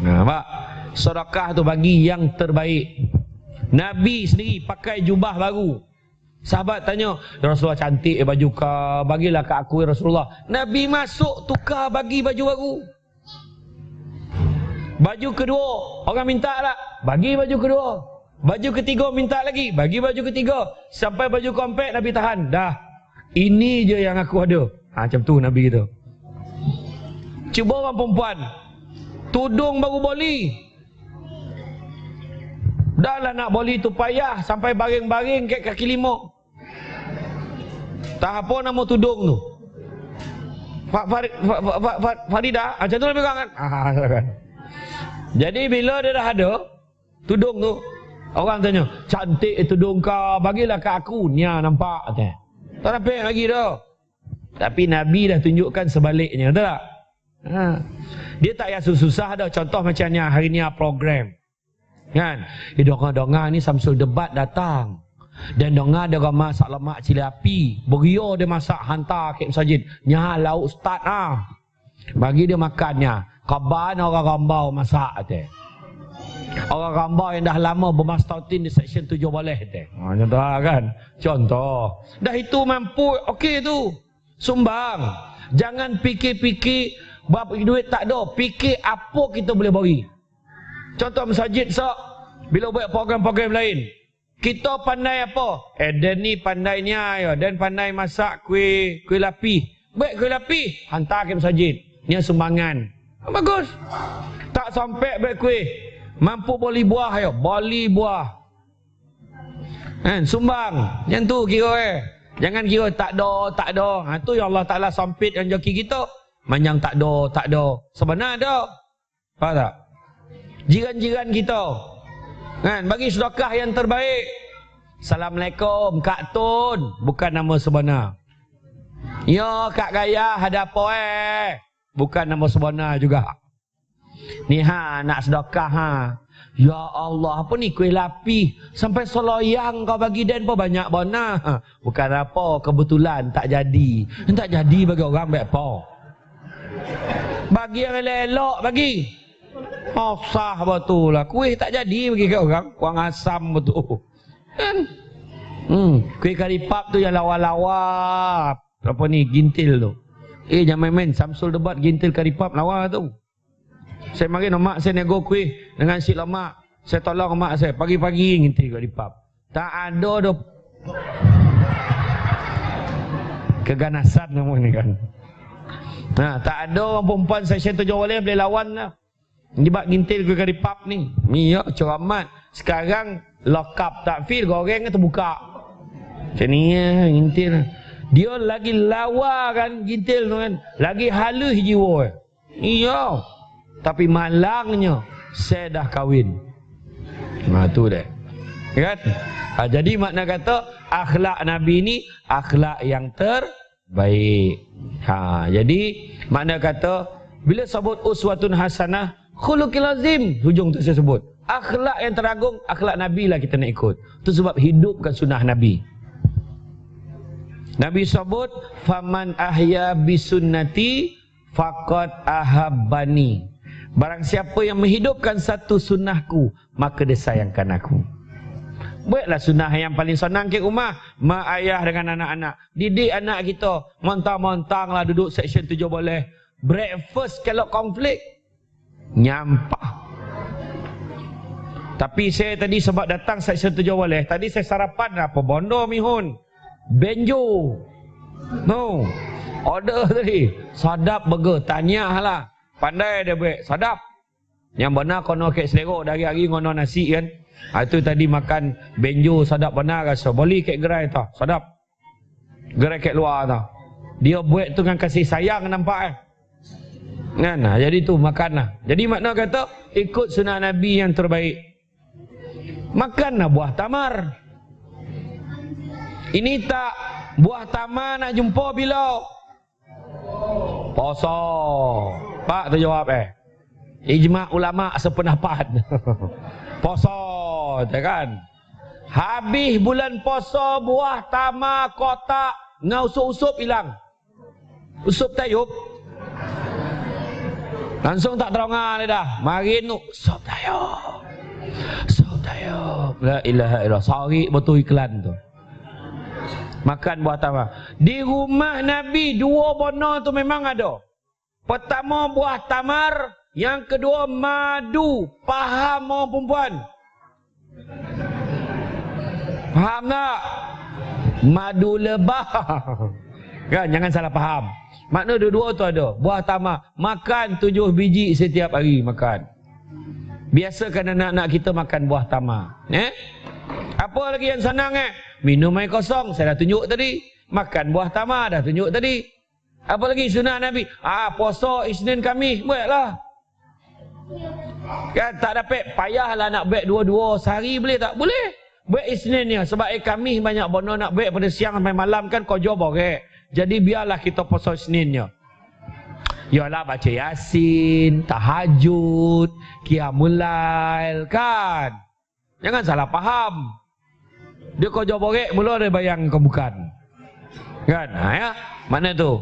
Nah, pak. Sedekah tu bagi yang terbaik. Nabi sendiri pakai jubah baru. Sahabat tanya, ya Rasulullah cantik eh baju kau. Bagilah kat aku ya Rasulullah. Nabi masuk tukar bagi baju baru. Baju kedua, orang minta lah. Bagi baju kedua. Baju ketiga minta lagi. Bagi baju ketiga. Sampai baju kompet Nabi tahan. Dah. Ini je yang aku ada. Ha, macam tu Nabi kita. Cuba orang perempuan. Tudung baru boli. Dah lah nak boli tu payah. Sampai baring-baring kat kaki lima. Tak apa nama tudung tu. Farida. Ha, macam tu lebih kurang kan? Ha, kan? Jadi bila dia dah ada. Tudung tu. Orang tanya. Cantik tudung kau. Bagilah kat aku. Nia nampak. Tak nampak lagi dah. Tapi Nabi dah tunjukkan sebaliknya, betul tak? Ha. Dia tak payah susah dah. Contoh macam ni hari ni program. Kan? Eh, dongar-dongar ni Samsul debat datang. Dan dengar dia orang masak lemak cili api. Berio dia masak hantar ke masjid. Nya lauk ustaz ah. Bagi dia makannya. Kaban orang rambau masak tu. Orang rambau yang dah lama bermastautin di section 7 boleh tu. Ha, contoh kan? Contoh. Dah itu mampu, okey tu sumbang. Jangan fikir-fikir bab duit tak ada. Fikir apa kita boleh bagi. Contoh masjid sok Bila buat program-program lain. Kita pandai apa? Eh, Dan ni pandainya ya. Dan pandai masak kuih kuih lapi. Buat kuih lapi, hantar ke masjid. Ni sumbangan. Bagus. Tak sampai buat kuih. Mampu boli buah ya. Boli buah. Kan, sumbang. Yang tu kira eh. Jangan kira tak ada, tak ada. Ha, tu yang Allah Ta'ala sampit yang joki kita. Manyang tak ada, tak ada. Sebenarnya ada. Faham tak? Jiran-jiran kita. Kan, bagi sedekah yang terbaik. Assalamualaikum, Kak Tun. Bukan nama sebenar. Ya, Kak Gaya, ada apa eh? Bukan nama sebenar juga. Ni ha, nak sedekah ha. Ya Allah, apa ni kuih lapi? Sampai seloyang kau bagi dan apa banyak bona. Ha, bukan apa, kebetulan tak jadi. Tak jadi bagi orang baik apa. Bagi yang elok bagi. Oh sah betul lah. Kuih tak jadi bagi ke orang. Kuang asam betul. Kan? Hmm, kuih karipap tu yang lawa-lawa. Apa ni, gintil tu. Eh, jangan main-main. Samsul debat gintil karipap lawa tu. Saya mari mak saya nego kuih dengan si lemak. Saya tolong mak saya pagi-pagi nginti kat dipap. Tak ada do keganasan nama ni kan. Nah, tak ada orang perempuan saya tujuh boleh boleh lawan lah. Ni bak ngintil ke kari pap ni. Ya ceramat. Sekarang lock up tak feel goreng terbuka. Macam ni ya ngintil. Dia lagi lawa kan gintil tu kan. Lagi halus jiwa. Iya. Tapi malangnya saya dah kahwin. Ha tu deh. Kan? Ha, jadi makna kata akhlak Nabi ni akhlak yang terbaik. Ha jadi makna kata bila sebut uswatun hasanah khuluqil azim hujung tu saya sebut. Akhlak yang teragung akhlak Nabi lah kita nak ikut. Tu sebab hidupkan sunnah Nabi. Nabi sebut faman ahya bisunnati faqad ahabbani. Barang siapa yang menghidupkan satu sunnahku, maka dia sayangkan aku. Buatlah sunnah yang paling senang ke rumah. Mak ayah dengan anak-anak. Didik anak kita. Montang-montang lah duduk section tujuh boleh. Breakfast kalau konflik. Nyampah. Tapi saya tadi sebab datang section tujuh boleh. Tadi saya sarapan apa? Bondo mihun. Benjo. No. Order [LAUGHS] tadi. Sadap burger. Tanya lah. Pandai dia buat. Sadap. Yang benar kono kek selera dari hari kono nasi kan. Itu tadi makan benjo sadap benar rasa. Boleh kek gerai tau. Sadap. Gerai kek luar tau. Dia buat tu dengan kasih sayang nampak eh. Kan? Ha, jadi tu makanlah. Jadi makna kata ikut sunnah Nabi yang terbaik. Makanlah buah tamar. Ini tak buah tamar nak jumpa bila? Poso. Pak tu jawab eh. Ijma ulama sependapat. [LAUGHS] poso, ya kan? Habis bulan poso buah tama kotak ngau usup-usup hilang. Usup tayub. Langsung tak terongan dah. Mari nu usup tayub. Usup tayub. La ilaha illallah. Sorry betul iklan tu. Makan buah tama. Di rumah Nabi dua bona tu memang ada. Pertama buah tamar, yang kedua madu. Faham orang perempuan? Faham tak? Madu lebah. [LAUGHS] Kan jangan salah faham. Makna dua-dua tu ada. Buah tamar, makan tujuh biji setiap hari makan. Biasakan anak-anak kita makan buah tamar. Eh? Apa lagi yang senang eh? Minum air kosong, saya dah tunjuk tadi. Makan buah tamar, dah tunjuk tadi. Apa lagi sunnah Nabi? Ah puasa Isnin kami buatlah. Kan tak dapat payahlah nak buat dua-dua sehari boleh tak? Boleh. Buat Isnin ni sebab eh kami banyak bono nak buat pada siang sampai malam kan kau jawab borek. Jadi biarlah kita puasa Isninnya. Yalah baca Yasin, tahajud, qiyamul lail kan. Jangan salah faham. Dia kau jawab borek mula dia bayang kau bukan. Kan? Ha ya. Mana tu?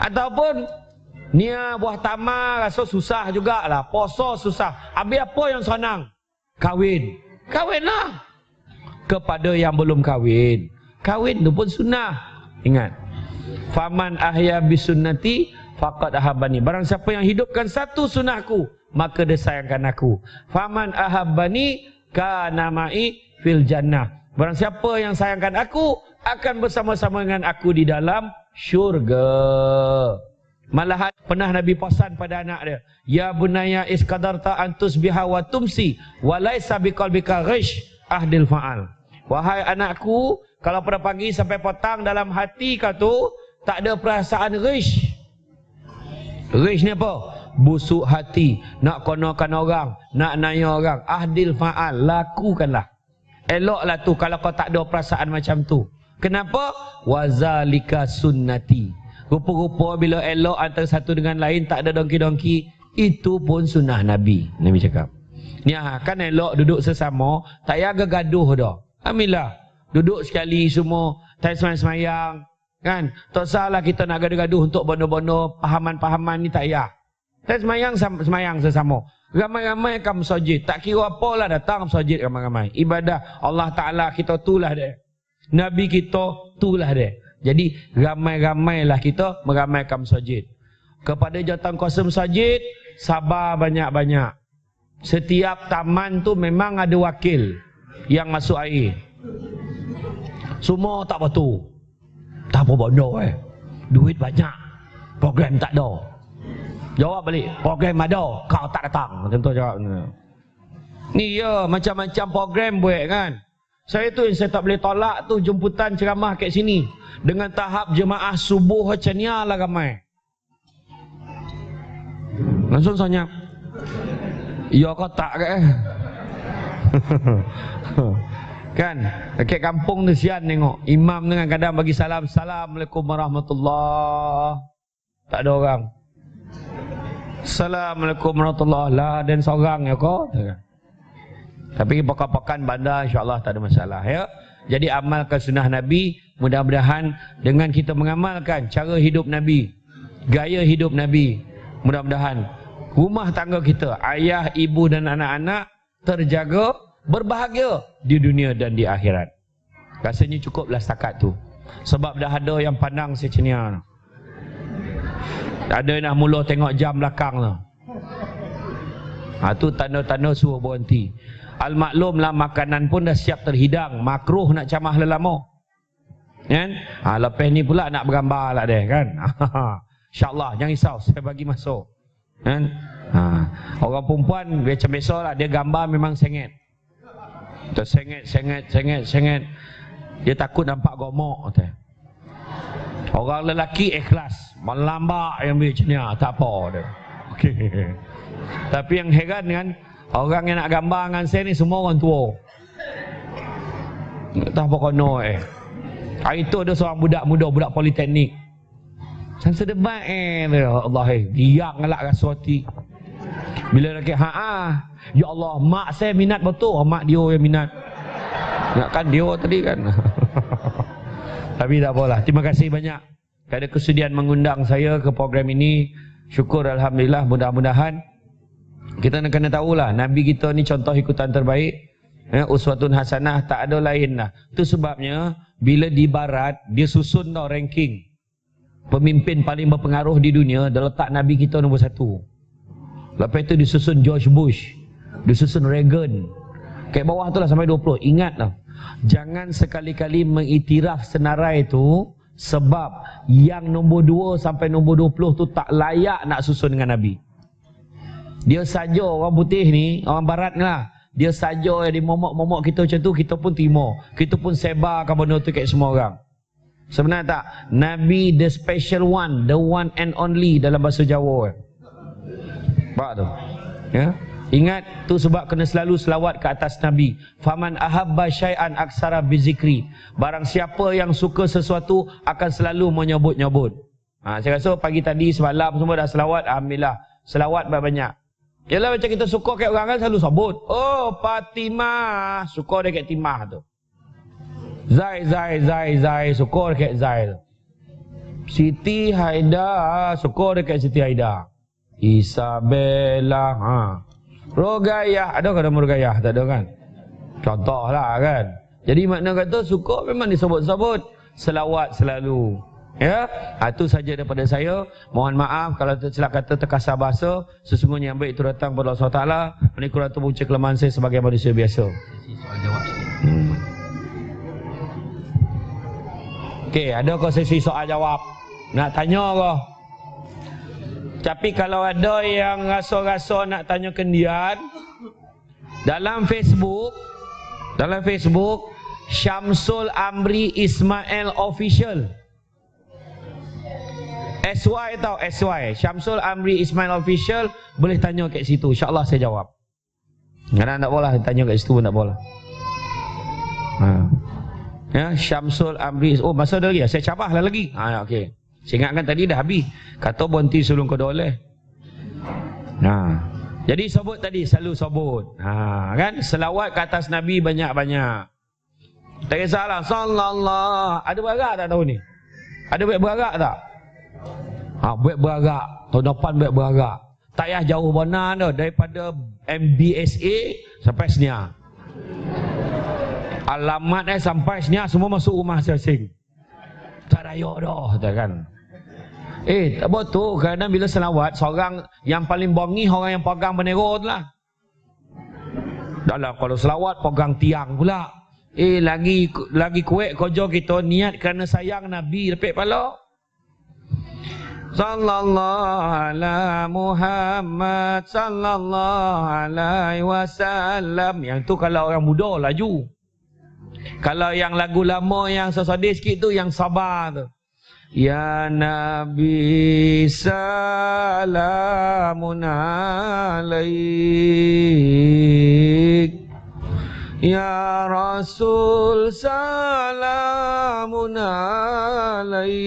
Ataupun Nia buah tamar rasa susah jugalah. Poso susah. Habis apa yang senang? Kawin. Kawinlah. Kepada yang belum kawin. Kawin tu pun sunnah. Ingat. Faman ahya bisunnati faqad ahabani. Barang siapa yang hidupkan satu sunnahku, maka dia sayangkan aku. Faman ahabani kana ma'i fil jannah. Barang siapa yang sayangkan aku akan bersama-sama dengan aku di dalam syurga. Malahan pernah Nabi pesan pada anak dia, "Ya bunaya iskadarta antus biha wa tumsi wa laisa biqalbika ghish ahdil fa'al." Wahai anakku, kalau pada pagi sampai petang dalam hati kau tu tak ada perasaan ghish. Ghish ni apa? Busuk hati, nak konokan orang, nak naya orang. Ahdil fa'al, lakukanlah. Eloklah tu kalau kau tak ada perasaan macam tu. Kenapa? Wazalika sunnati. Rupa-rupa bila elok antara satu dengan lain tak ada dongki-dongki, itu pun sunnah Nabi. Nabi cakap. Ni ah, kan elok duduk sesama, tak payah gaduh dah. Alhamdulillah. Duduk sekali semua, tak semayang-semayang. Kan? Tak salah kita nak gaduh-gaduh untuk bono-bono pahaman-pahaman ni tak payah. Tak semayang, semayang sesama. Ramai-ramai kan masjid. Tak kira apa lah datang masjid ramai-ramai. Ibadah Allah Ta'ala kita tulah dia. Nabi kita tulah dia. Jadi ramai-ramailah kita meramaikan masjid. Kepada jawatan kuasa masjid, sabar banyak-banyak. Setiap taman tu memang ada wakil yang masuk air. Semua tak betul. Tak apa bodoh eh. Duit banyak. Program tak ada. Jawab balik. Program ada. Kau tak datang. Macam tu jawab. Ni ya macam-macam program buat kan. Saya tu yang saya tak boleh tolak tu jemputan ceramah kat sini dengan tahap jemaah subuh macam ni lah ramai. Langsung sonya. Ya kau tak ke? [LAUGHS] Kan? Dekat kampung tu sian tengok. Imam dengan kadang bagi salam. Assalamualaikum warahmatullahi Tak ada orang. Assalamualaikum warahmatullahi Lah dan seorang ya kau. Tapi pekan-pekan bandar insyaAllah tak ada masalah ya. Jadi amalkan sunnah Nabi Mudah-mudahan dengan kita mengamalkan cara hidup Nabi Gaya hidup Nabi Mudah-mudahan rumah tangga kita Ayah, ibu dan anak-anak Terjaga, berbahagia Di dunia dan di akhirat Rasanya cukuplah setakat tu Sebab dah ada yang pandang secenia Ada yang nak mula tengok jam belakang tu Ha, tu tanda-tanda suruh berhenti Al-maklumlah makanan pun dah siap terhidang Makruh nak camah lelama Kan? Ha, lepas ni pula nak bergambar lah dia kan. [LAUGHS] InsyaAllah jangan risau saya bagi masuk. Kan? Ha, orang perempuan macam biasa lah dia gambar memang sengit. Dia sengit, sengit, sengit, sengit. Dia takut nampak gomok. Kata. Orang lelaki ikhlas. Melambak yang macam ni. Tak apa dia. Okay. [LAUGHS] Tapi yang heran kan. Orang yang nak gambar dengan saya ni semua orang tua. Tak apa kono eh. Hari tu ada seorang budak muda, budak politeknik. Saya sedebat eh. Allah eh. Giang ngelak rasa hati. Bila dia kata, haa. Ya Allah, mak saya minat betul. Mak dia yang minat. Ya kan dia tadi kan. [LAUGHS] Tapi tak apalah. Terima kasih banyak. Kerana kesediaan mengundang saya ke program ini. Syukur Alhamdulillah. Mudah-mudahan. Kita nak kena tahulah. Nabi kita ni contoh ikutan terbaik. Ya, uswatun hasanah tak ada lain lah. Itu sebabnya bila di barat dia susun tau ranking pemimpin paling berpengaruh di dunia dia letak Nabi kita nombor satu lepas itu disusun George Bush disusun Reagan kayak bawah tu lah sampai 20 ingat lah jangan sekali-kali mengiktiraf senarai itu sebab yang nombor 2 sampai nombor 20 tu tak layak nak susun dengan Nabi dia saja orang putih ni orang barat ni lah dia saja yang dimomok-momok kita macam tu, kita pun terima. Kita pun sebarkan benda tu kat semua orang. Sebenarnya tak? Nabi the special one, the one and only dalam bahasa Jawa. Pak tu. Ya? Ingat tu sebab kena selalu selawat ke atas Nabi. Faman ahabba syai'an aksara bizikri. Barang siapa yang suka sesuatu akan selalu menyebut-nyebut. Ha, saya rasa pagi tadi semalam semua dah selawat. Alhamdulillah. Selawat banyak-banyak. Yalah macam kita suka kat orang kan selalu sebut. Oh, Fatimah. Suka dia kat Timah tu. Zai, Zai, Zai, Zai. Suka dia kat Zai tu. Siti Haida. Suka dia kat Siti Haida. Isabella. Ha. Rogayah. Ada ke nama Rogayah? Tak ada kan? Contoh lah kan. Jadi makna kata suka memang disebut-sebut. Selawat selalu. Ya, ha, itu saja daripada saya. Mohon maaf kalau tersilap kata terkasar bahasa. Sesungguhnya yang baik itu datang kepada Allah SWT. Ini kurang punca kelemahan saya sebagai manusia biasa. Soal jawab sikit. Okey, ada kau sesi soal jawab? Nak tanya kau? Tapi kalau ada yang rasa-rasa nak tanya kendian dalam Facebook, dalam Facebook Syamsul Amri Ismail Official. SY tau SY Syamsul Amri Ismail Official Boleh tanya kat situ InsyaAllah saya jawab Kadang tak boleh Tanya kat situ pun tak boleh ha. Ya Syamsul Amri Oh masa ada lagi ya? Saya cabah lah lagi ha, okay. Saya ingatkan tadi dah habis Kata berhenti sebelum kau boleh Nah, jadi sebut tadi selalu sebut. Ha, kan? Selawat ke atas Nabi banyak-banyak. Tak kisahlah. Sallallahu. Ada beragak tak tahun ni? Ada buat beragak tak? Ha, buat beragak. Tahun depan buat beragak. Tak payah jauh mana tu. Daripada MBSA sampai sini. Alamat eh sampai sini semua masuk rumah masing-masing. Tak raya dah. Kan? Eh, tak betul. Kerana bila selawat, seorang yang paling bongi orang yang pegang bendera tu lah. Dah lah, kalau selawat, pegang tiang pula. Eh, lagi lagi kuat kerja kita niat kerana sayang Nabi. Lepik pala. Sallallahu ala Muhammad Sallallahu alaihi wasallam Yang tu kalau orang muda laju Kalau yang lagu lama yang sesedih sikit tu Yang sabar tu Ya Nabi Salamun alaik. Ya Rasul Salamun alaik.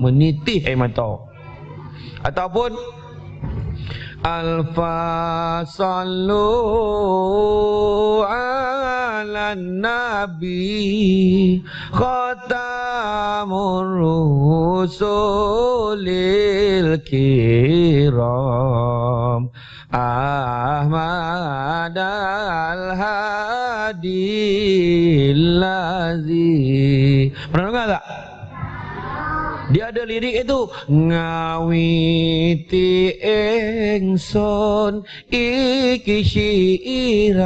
Menitih air mata ataupun alfa sallu ala nabi khatamur rusulil kiram Ahmad al-Hadi Lazi Pernah dengar tak? Dia ada lirik itu. Ngawiti engson iki syiran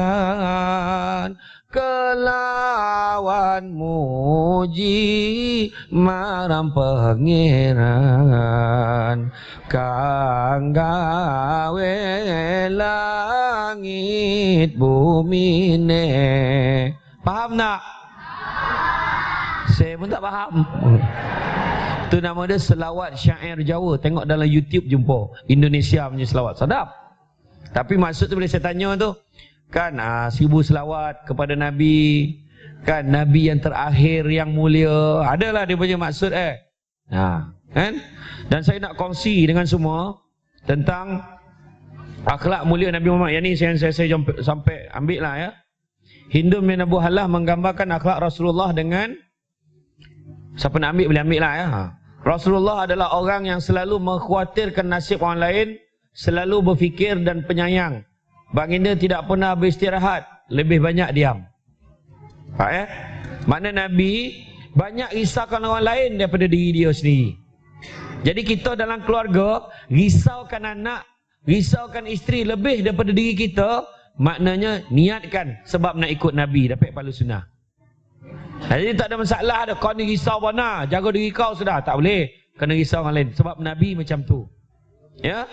kelawan muji maram pangeran. Kang gawe langit bumi ne. Paham nak? Saya pun tak faham itu nama dia selawat syair Jawa. Tengok dalam YouTube jumpa. Indonesia punya selawat. Sedap. Tapi maksud tu bila saya tanya tu. Kan ah, seribu selawat kepada Nabi. Kan Nabi yang terakhir yang mulia. Adalah dia punya maksud eh. Ha, kan? Dan saya nak kongsi dengan semua. Tentang akhlak mulia Nabi Muhammad. Yang ni saya, saya, saya sampai ambil lah ya. Hindu bin Abu Halah menggambarkan akhlak Rasulullah dengan Siapa nak ambil boleh ambil lah ya. Ha. Rasulullah adalah orang yang selalu mengkhawatirkan nasib orang lain, selalu berfikir dan penyayang. Baginda tidak pernah beristirahat, lebih banyak diam. Pak ya? Mana Nabi banyak risaukan orang lain daripada diri dia sendiri. Jadi kita dalam keluarga risaukan anak, risaukan isteri lebih daripada diri kita, maknanya niatkan sebab nak ikut Nabi dapat pahala sunnah. Jadi tak ada masalah ada kau ni risau mana, jaga diri kau sudah, tak boleh. Kena risau orang lain sebab Nabi macam tu. Ya.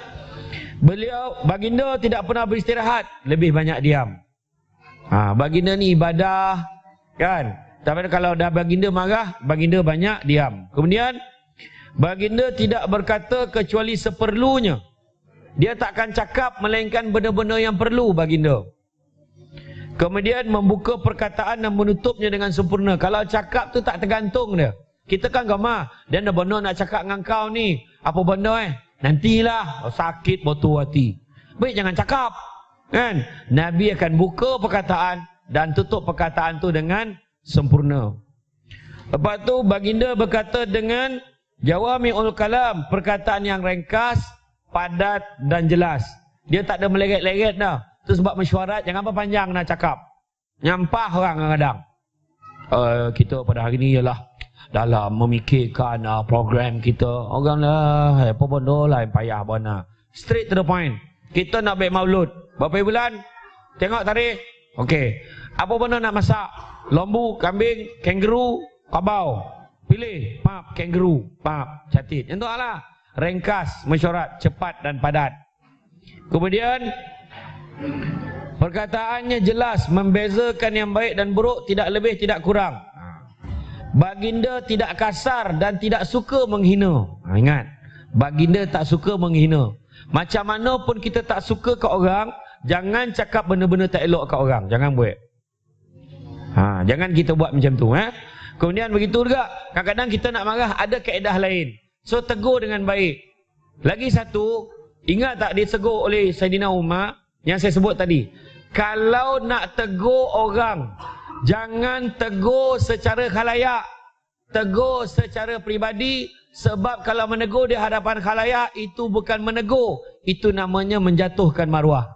Beliau baginda tidak pernah beristirahat, lebih banyak diam. Ha, baginda ni ibadah kan. Tapi kalau dah baginda marah, baginda banyak diam. Kemudian baginda tidak berkata kecuali seperlunya. Dia takkan cakap melainkan benda-benda yang perlu baginda. Kemudian membuka perkataan dan menutupnya dengan sempurna. Kalau cakap tu tak tergantung dia. Kita kan gamar. Dia nak benar nak cakap dengan kau ni. Apa benda eh? Nantilah. Oh, sakit batu hati. Baik jangan cakap. Kan? Nabi akan buka perkataan dan tutup perkataan tu dengan sempurna. Lepas tu baginda berkata dengan jawami'ul kalam. Perkataan yang ringkas, padat dan jelas. Dia tak ada meleret-leret dah. Itu sebab mesyuarat jangan apa panjang nak cakap. Nyampah orang kadang-kadang. uh, kita pada hari ni ialah dalam memikirkan uh, program kita. Orang lah, apa benda lah yang payah bana. Straight to the point. Kita nak baik maulud. Berapa bulan? Tengok tarikh. Okey. Apa benda nak masak? Lombu, kambing, kangaroo, kabau. Pilih. Pap, kangaroo. Pap, catit. Yang tu lah. Ringkas, mesyuarat, cepat dan padat. Kemudian perkataannya jelas membezakan yang baik dan buruk tidak lebih tidak kurang. Baginda tidak kasar dan tidak suka menghina. Ha, ingat. Baginda tak suka menghina. Macam mana pun kita tak suka ke orang, jangan cakap benda-benda tak elok ke orang. Jangan buat. Ha, jangan kita buat macam tu. Eh? Kemudian begitu juga, kadang-kadang kita nak marah, ada kaedah lain. So tegur dengan baik. Lagi satu, ingat tak disegur oleh Saidina Umar yang saya sebut tadi. Kalau nak tegur orang, Jangan tegur secara khalayak. Tegur secara pribadi. Sebab kalau menegur di hadapan khalayak, itu bukan menegur. Itu namanya menjatuhkan maruah.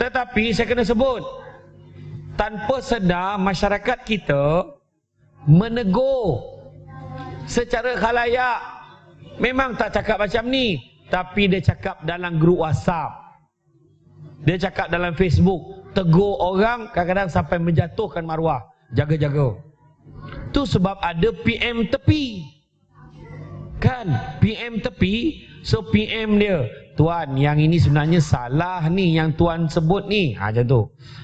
Tetapi saya kena sebut. Tanpa sedar masyarakat kita menegur secara khalayak. Memang tak cakap macam ni. Tapi dia cakap dalam grup WhatsApp. Dia cakap dalam Facebook tegur orang kadang-kadang sampai menjatuhkan maruah. Jaga-jaga. Tu sebab ada PM tepi. Kan? PM tepi. So PM dia. Tuan, yang ini sebenarnya salah ni yang tuan sebut ni. Ha, macam tu.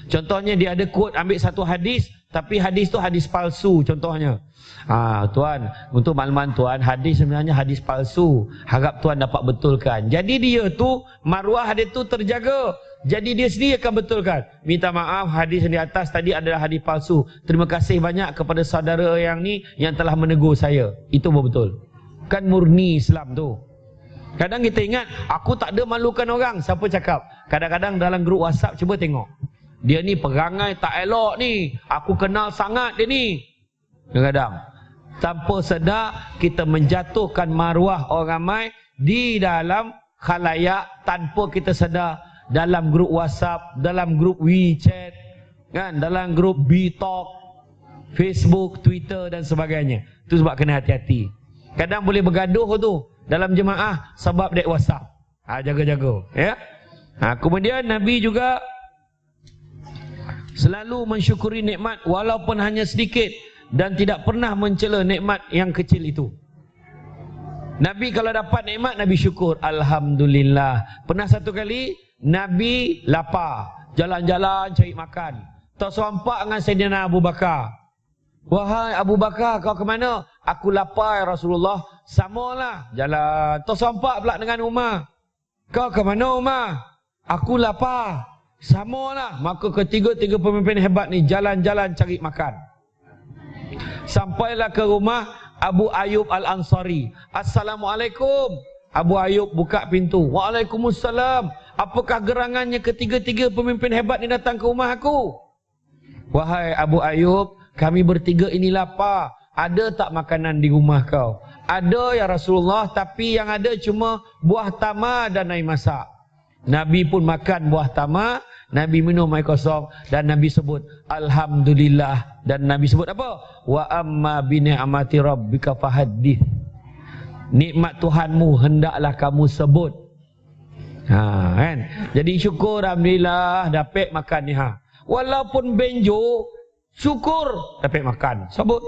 Contohnya dia ada quote ambil satu hadis. Tapi hadis tu hadis palsu contohnya. Ha, tuan, untuk makluman tuan, hadis sebenarnya hadis palsu. Harap tuan dapat betulkan. Jadi dia tu, maruah dia tu terjaga. Jadi dia sendiri akan betulkan. Minta maaf hadis yang di atas tadi adalah hadis palsu. Terima kasih banyak kepada saudara yang ni yang telah menegur saya. Itu betul. Kan murni Islam tu. Kadang kita ingat, aku tak ada malukan orang. Siapa cakap? Kadang-kadang dalam grup WhatsApp cuba tengok. Dia ni perangai tak elok ni. Aku kenal sangat dia ni. Kadang-kadang. Tanpa sedar, kita menjatuhkan maruah orang ramai di dalam khalayak tanpa kita sedar dalam grup WhatsApp, dalam grup WeChat, kan, dalam grup BeTalk, Facebook, Twitter dan sebagainya. Itu sebab kena hati-hati. Kadang boleh bergaduh tu dalam jemaah sebab dek WhatsApp. Ha, jaga-jaga, ya. Ha, kemudian Nabi juga selalu mensyukuri nikmat walaupun hanya sedikit dan tidak pernah mencela nikmat yang kecil itu. Nabi kalau dapat nikmat Nabi syukur alhamdulillah. Pernah satu kali Nabi lapar, jalan-jalan cari makan. Tak sempat dengan Sayyidina Abu Bakar. Wahai Abu Bakar, kau ke mana? Aku lapar ya Rasulullah. Samalah jalan. Tak sempat pula dengan Umar. Kau ke mana Umar? Aku lapar. Samalah. Maka ketiga-tiga pemimpin hebat ni jalan-jalan cari makan. Sampailah ke rumah Abu Ayub Al-Ansari. Assalamualaikum. Abu Ayub buka pintu. Waalaikumsalam. Apakah gerangannya ketiga-tiga pemimpin hebat ni datang ke rumah aku? Wahai Abu Ayub, kami bertiga ini lapar. Ada tak makanan di rumah kau? Ada ya Rasulullah, tapi yang ada cuma buah tamar dan air masak. Nabi pun makan buah tamar, Nabi minum air kosong dan Nabi sebut Alhamdulillah dan Nabi sebut apa? Wa amma bi ni'mati rabbika fahaddith. Nikmat Tuhanmu hendaklah kamu sebut. Ha kan. Jadi syukur alhamdulillah dapat makan ni ha. Walaupun benjo syukur dapat makan. Sebut.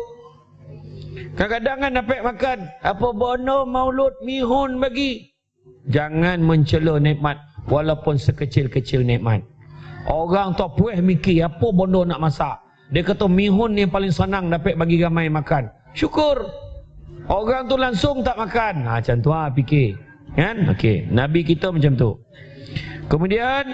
Kadang-kadang kan dapat makan apa bono maulud mihun bagi. Jangan mencela nikmat walaupun sekecil-kecil nikmat. Orang tu puas mikir apa bono nak masak. Dia kata mihun ni paling senang dapat bagi ramai makan. Syukur. Orang tu langsung tak makan. Ha macam tu ha fikir. Kan? Okey, Nabi kita macam tu. Kemudian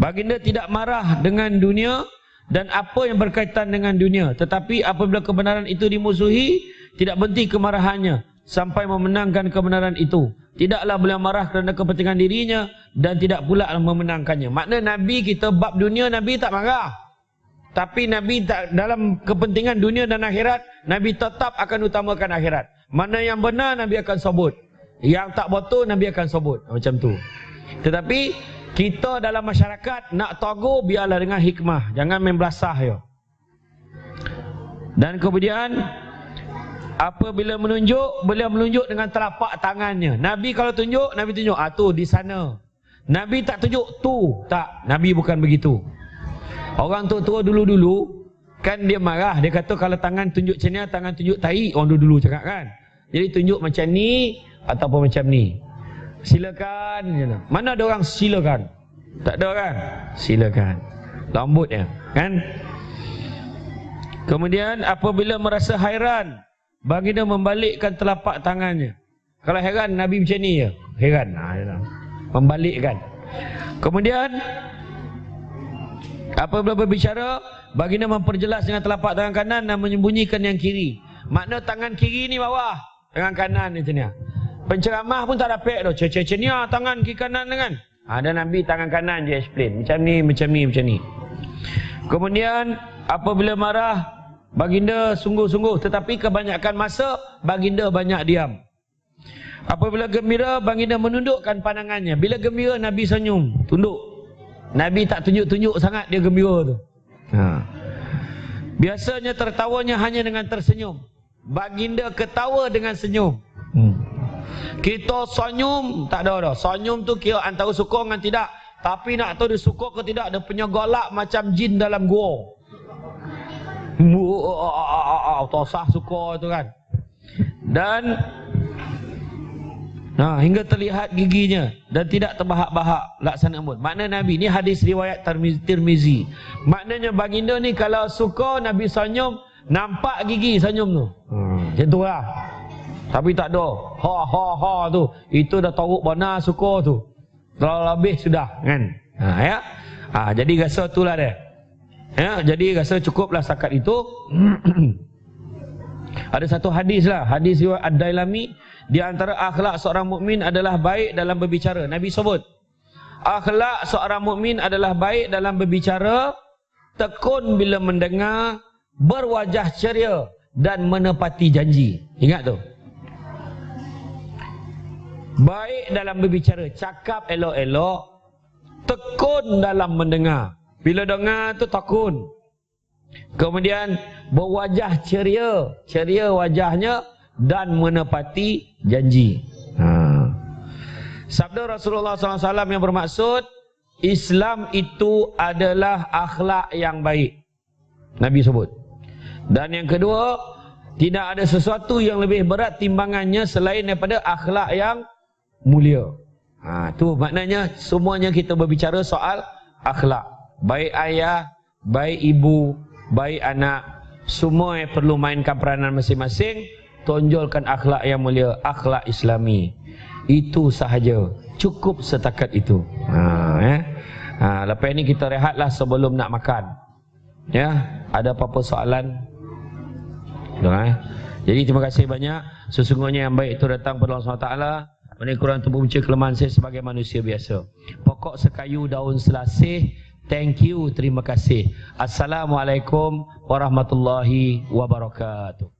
baginda tidak marah dengan dunia dan apa yang berkaitan dengan dunia, tetapi apabila kebenaran itu dimusuhi, tidak berhenti kemarahannya sampai memenangkan kebenaran itu. Tidaklah beliau marah kerana kepentingan dirinya dan tidak pula memenangkannya. Makna Nabi kita bab dunia Nabi tak marah. Tapi Nabi tak dalam kepentingan dunia dan akhirat, Nabi tetap akan utamakan akhirat. Mana yang benar Nabi akan sebut. Yang tak betul Nabi akan sebut. Macam tu. Tetapi kita dalam masyarakat nak togo biarlah dengan hikmah. Jangan main belasah ya. Dan kemudian apabila menunjuk, beliau menunjuk dengan telapak tangannya. Nabi kalau tunjuk, Nabi tunjuk, ah tu di sana. Nabi tak tunjuk tu, tak. Nabi bukan begitu. Orang tua-tua dulu-dulu kan dia marah, dia kata kalau tangan tunjuk macam ni, tangan tunjuk tai, orang dulu-dulu cakap kan. Jadi tunjuk macam ni ataupun macam ni. Silakan lah. Mana ada orang silakan? Tak ada kan? Silakan. Lambutnya, kan? Kemudian apabila merasa hairan, baginda membalikkan telapak tangannya. Kalau heran Nabi macam ni je. Heran. Ha, membalikkan. Kemudian apabila berbicara, baginda memperjelas dengan telapak tangan kanan dan menyembunyikan yang kiri. Makna tangan kiri ni bawah, tangan kanan macam ni. Penceramah pun tak dapat tu. Cece-cece ni ah, tangan kiri kanan dengan. Ha, dan Nabi tangan kanan je explain. Macam ni, macam ni, macam ni. Kemudian, apabila marah, baginda sungguh-sungguh. Tetapi kebanyakan masa, baginda banyak diam. Apabila gembira, baginda menundukkan pandangannya. Bila gembira, Nabi senyum. Tunduk. Nabi tak tunjuk-tunjuk sangat dia gembira tu. Ha. Biasanya tertawanya hanya dengan tersenyum. Baginda ketawa dengan senyum. Hmm. Kita senyum tak ada dah. Senyum tu kira antara suka dengan tidak. Tapi nak tahu dia suka ke tidak, dia punya golak macam jin dalam gua. Tosah suka tu kan. Dan Nah, hingga terlihat giginya dan tidak terbahak-bahak laksana pun. Makna Nabi ni hadis riwayat Tirmizi. Maknanya baginda ni kalau suka Nabi senyum, nampak gigi senyum tu. Hmm, macam tu lah. Tapi tak ada. Ha ha ha tu. Itu dah tahu mana suka tu. Terlalu lebih sudah kan. Ha ya. Ha jadi rasa itulah dia. Ya, jadi rasa cukuplah sakat itu. [CLEARS THROAT] Ada satu hadis lah, hadis riwayat Ad-Dailami di antara akhlak seorang mukmin adalah baik dalam berbicara. Nabi sebut, akhlak seorang mukmin adalah baik dalam berbicara, tekun bila mendengar, berwajah ceria dan menepati janji. Ingat tu. Baik dalam berbicara, cakap elok-elok, tekun dalam mendengar. Bila dengar tu tekun. Kemudian berwajah ceria, ceria wajahnya dan menepati janji. Ha. Sabda Rasulullah SAW yang bermaksud Islam itu adalah akhlak yang baik. Nabi sebut. Dan yang kedua, tidak ada sesuatu yang lebih berat timbangannya selain daripada akhlak yang mulia. Ha, tu maknanya semuanya kita berbicara soal akhlak. Baik ayah, baik ibu, baik anak, semua yang perlu mainkan peranan masing-masing, tonjolkan akhlak yang mulia, akhlak islami. Itu sahaja. Cukup setakat itu. Ha, eh? ha, lepas ini kita rehatlah sebelum nak makan. Ya, ada apa-apa soalan? Eh? Jadi terima kasih banyak. Sesungguhnya yang baik itu datang pada Allah SWT. Mana kurang tubuh punca kelemahan saya sebagai manusia biasa. Pokok sekayu daun selasih. Thank you, terima kasih. Assalamualaikum warahmatullahi wabarakatuh.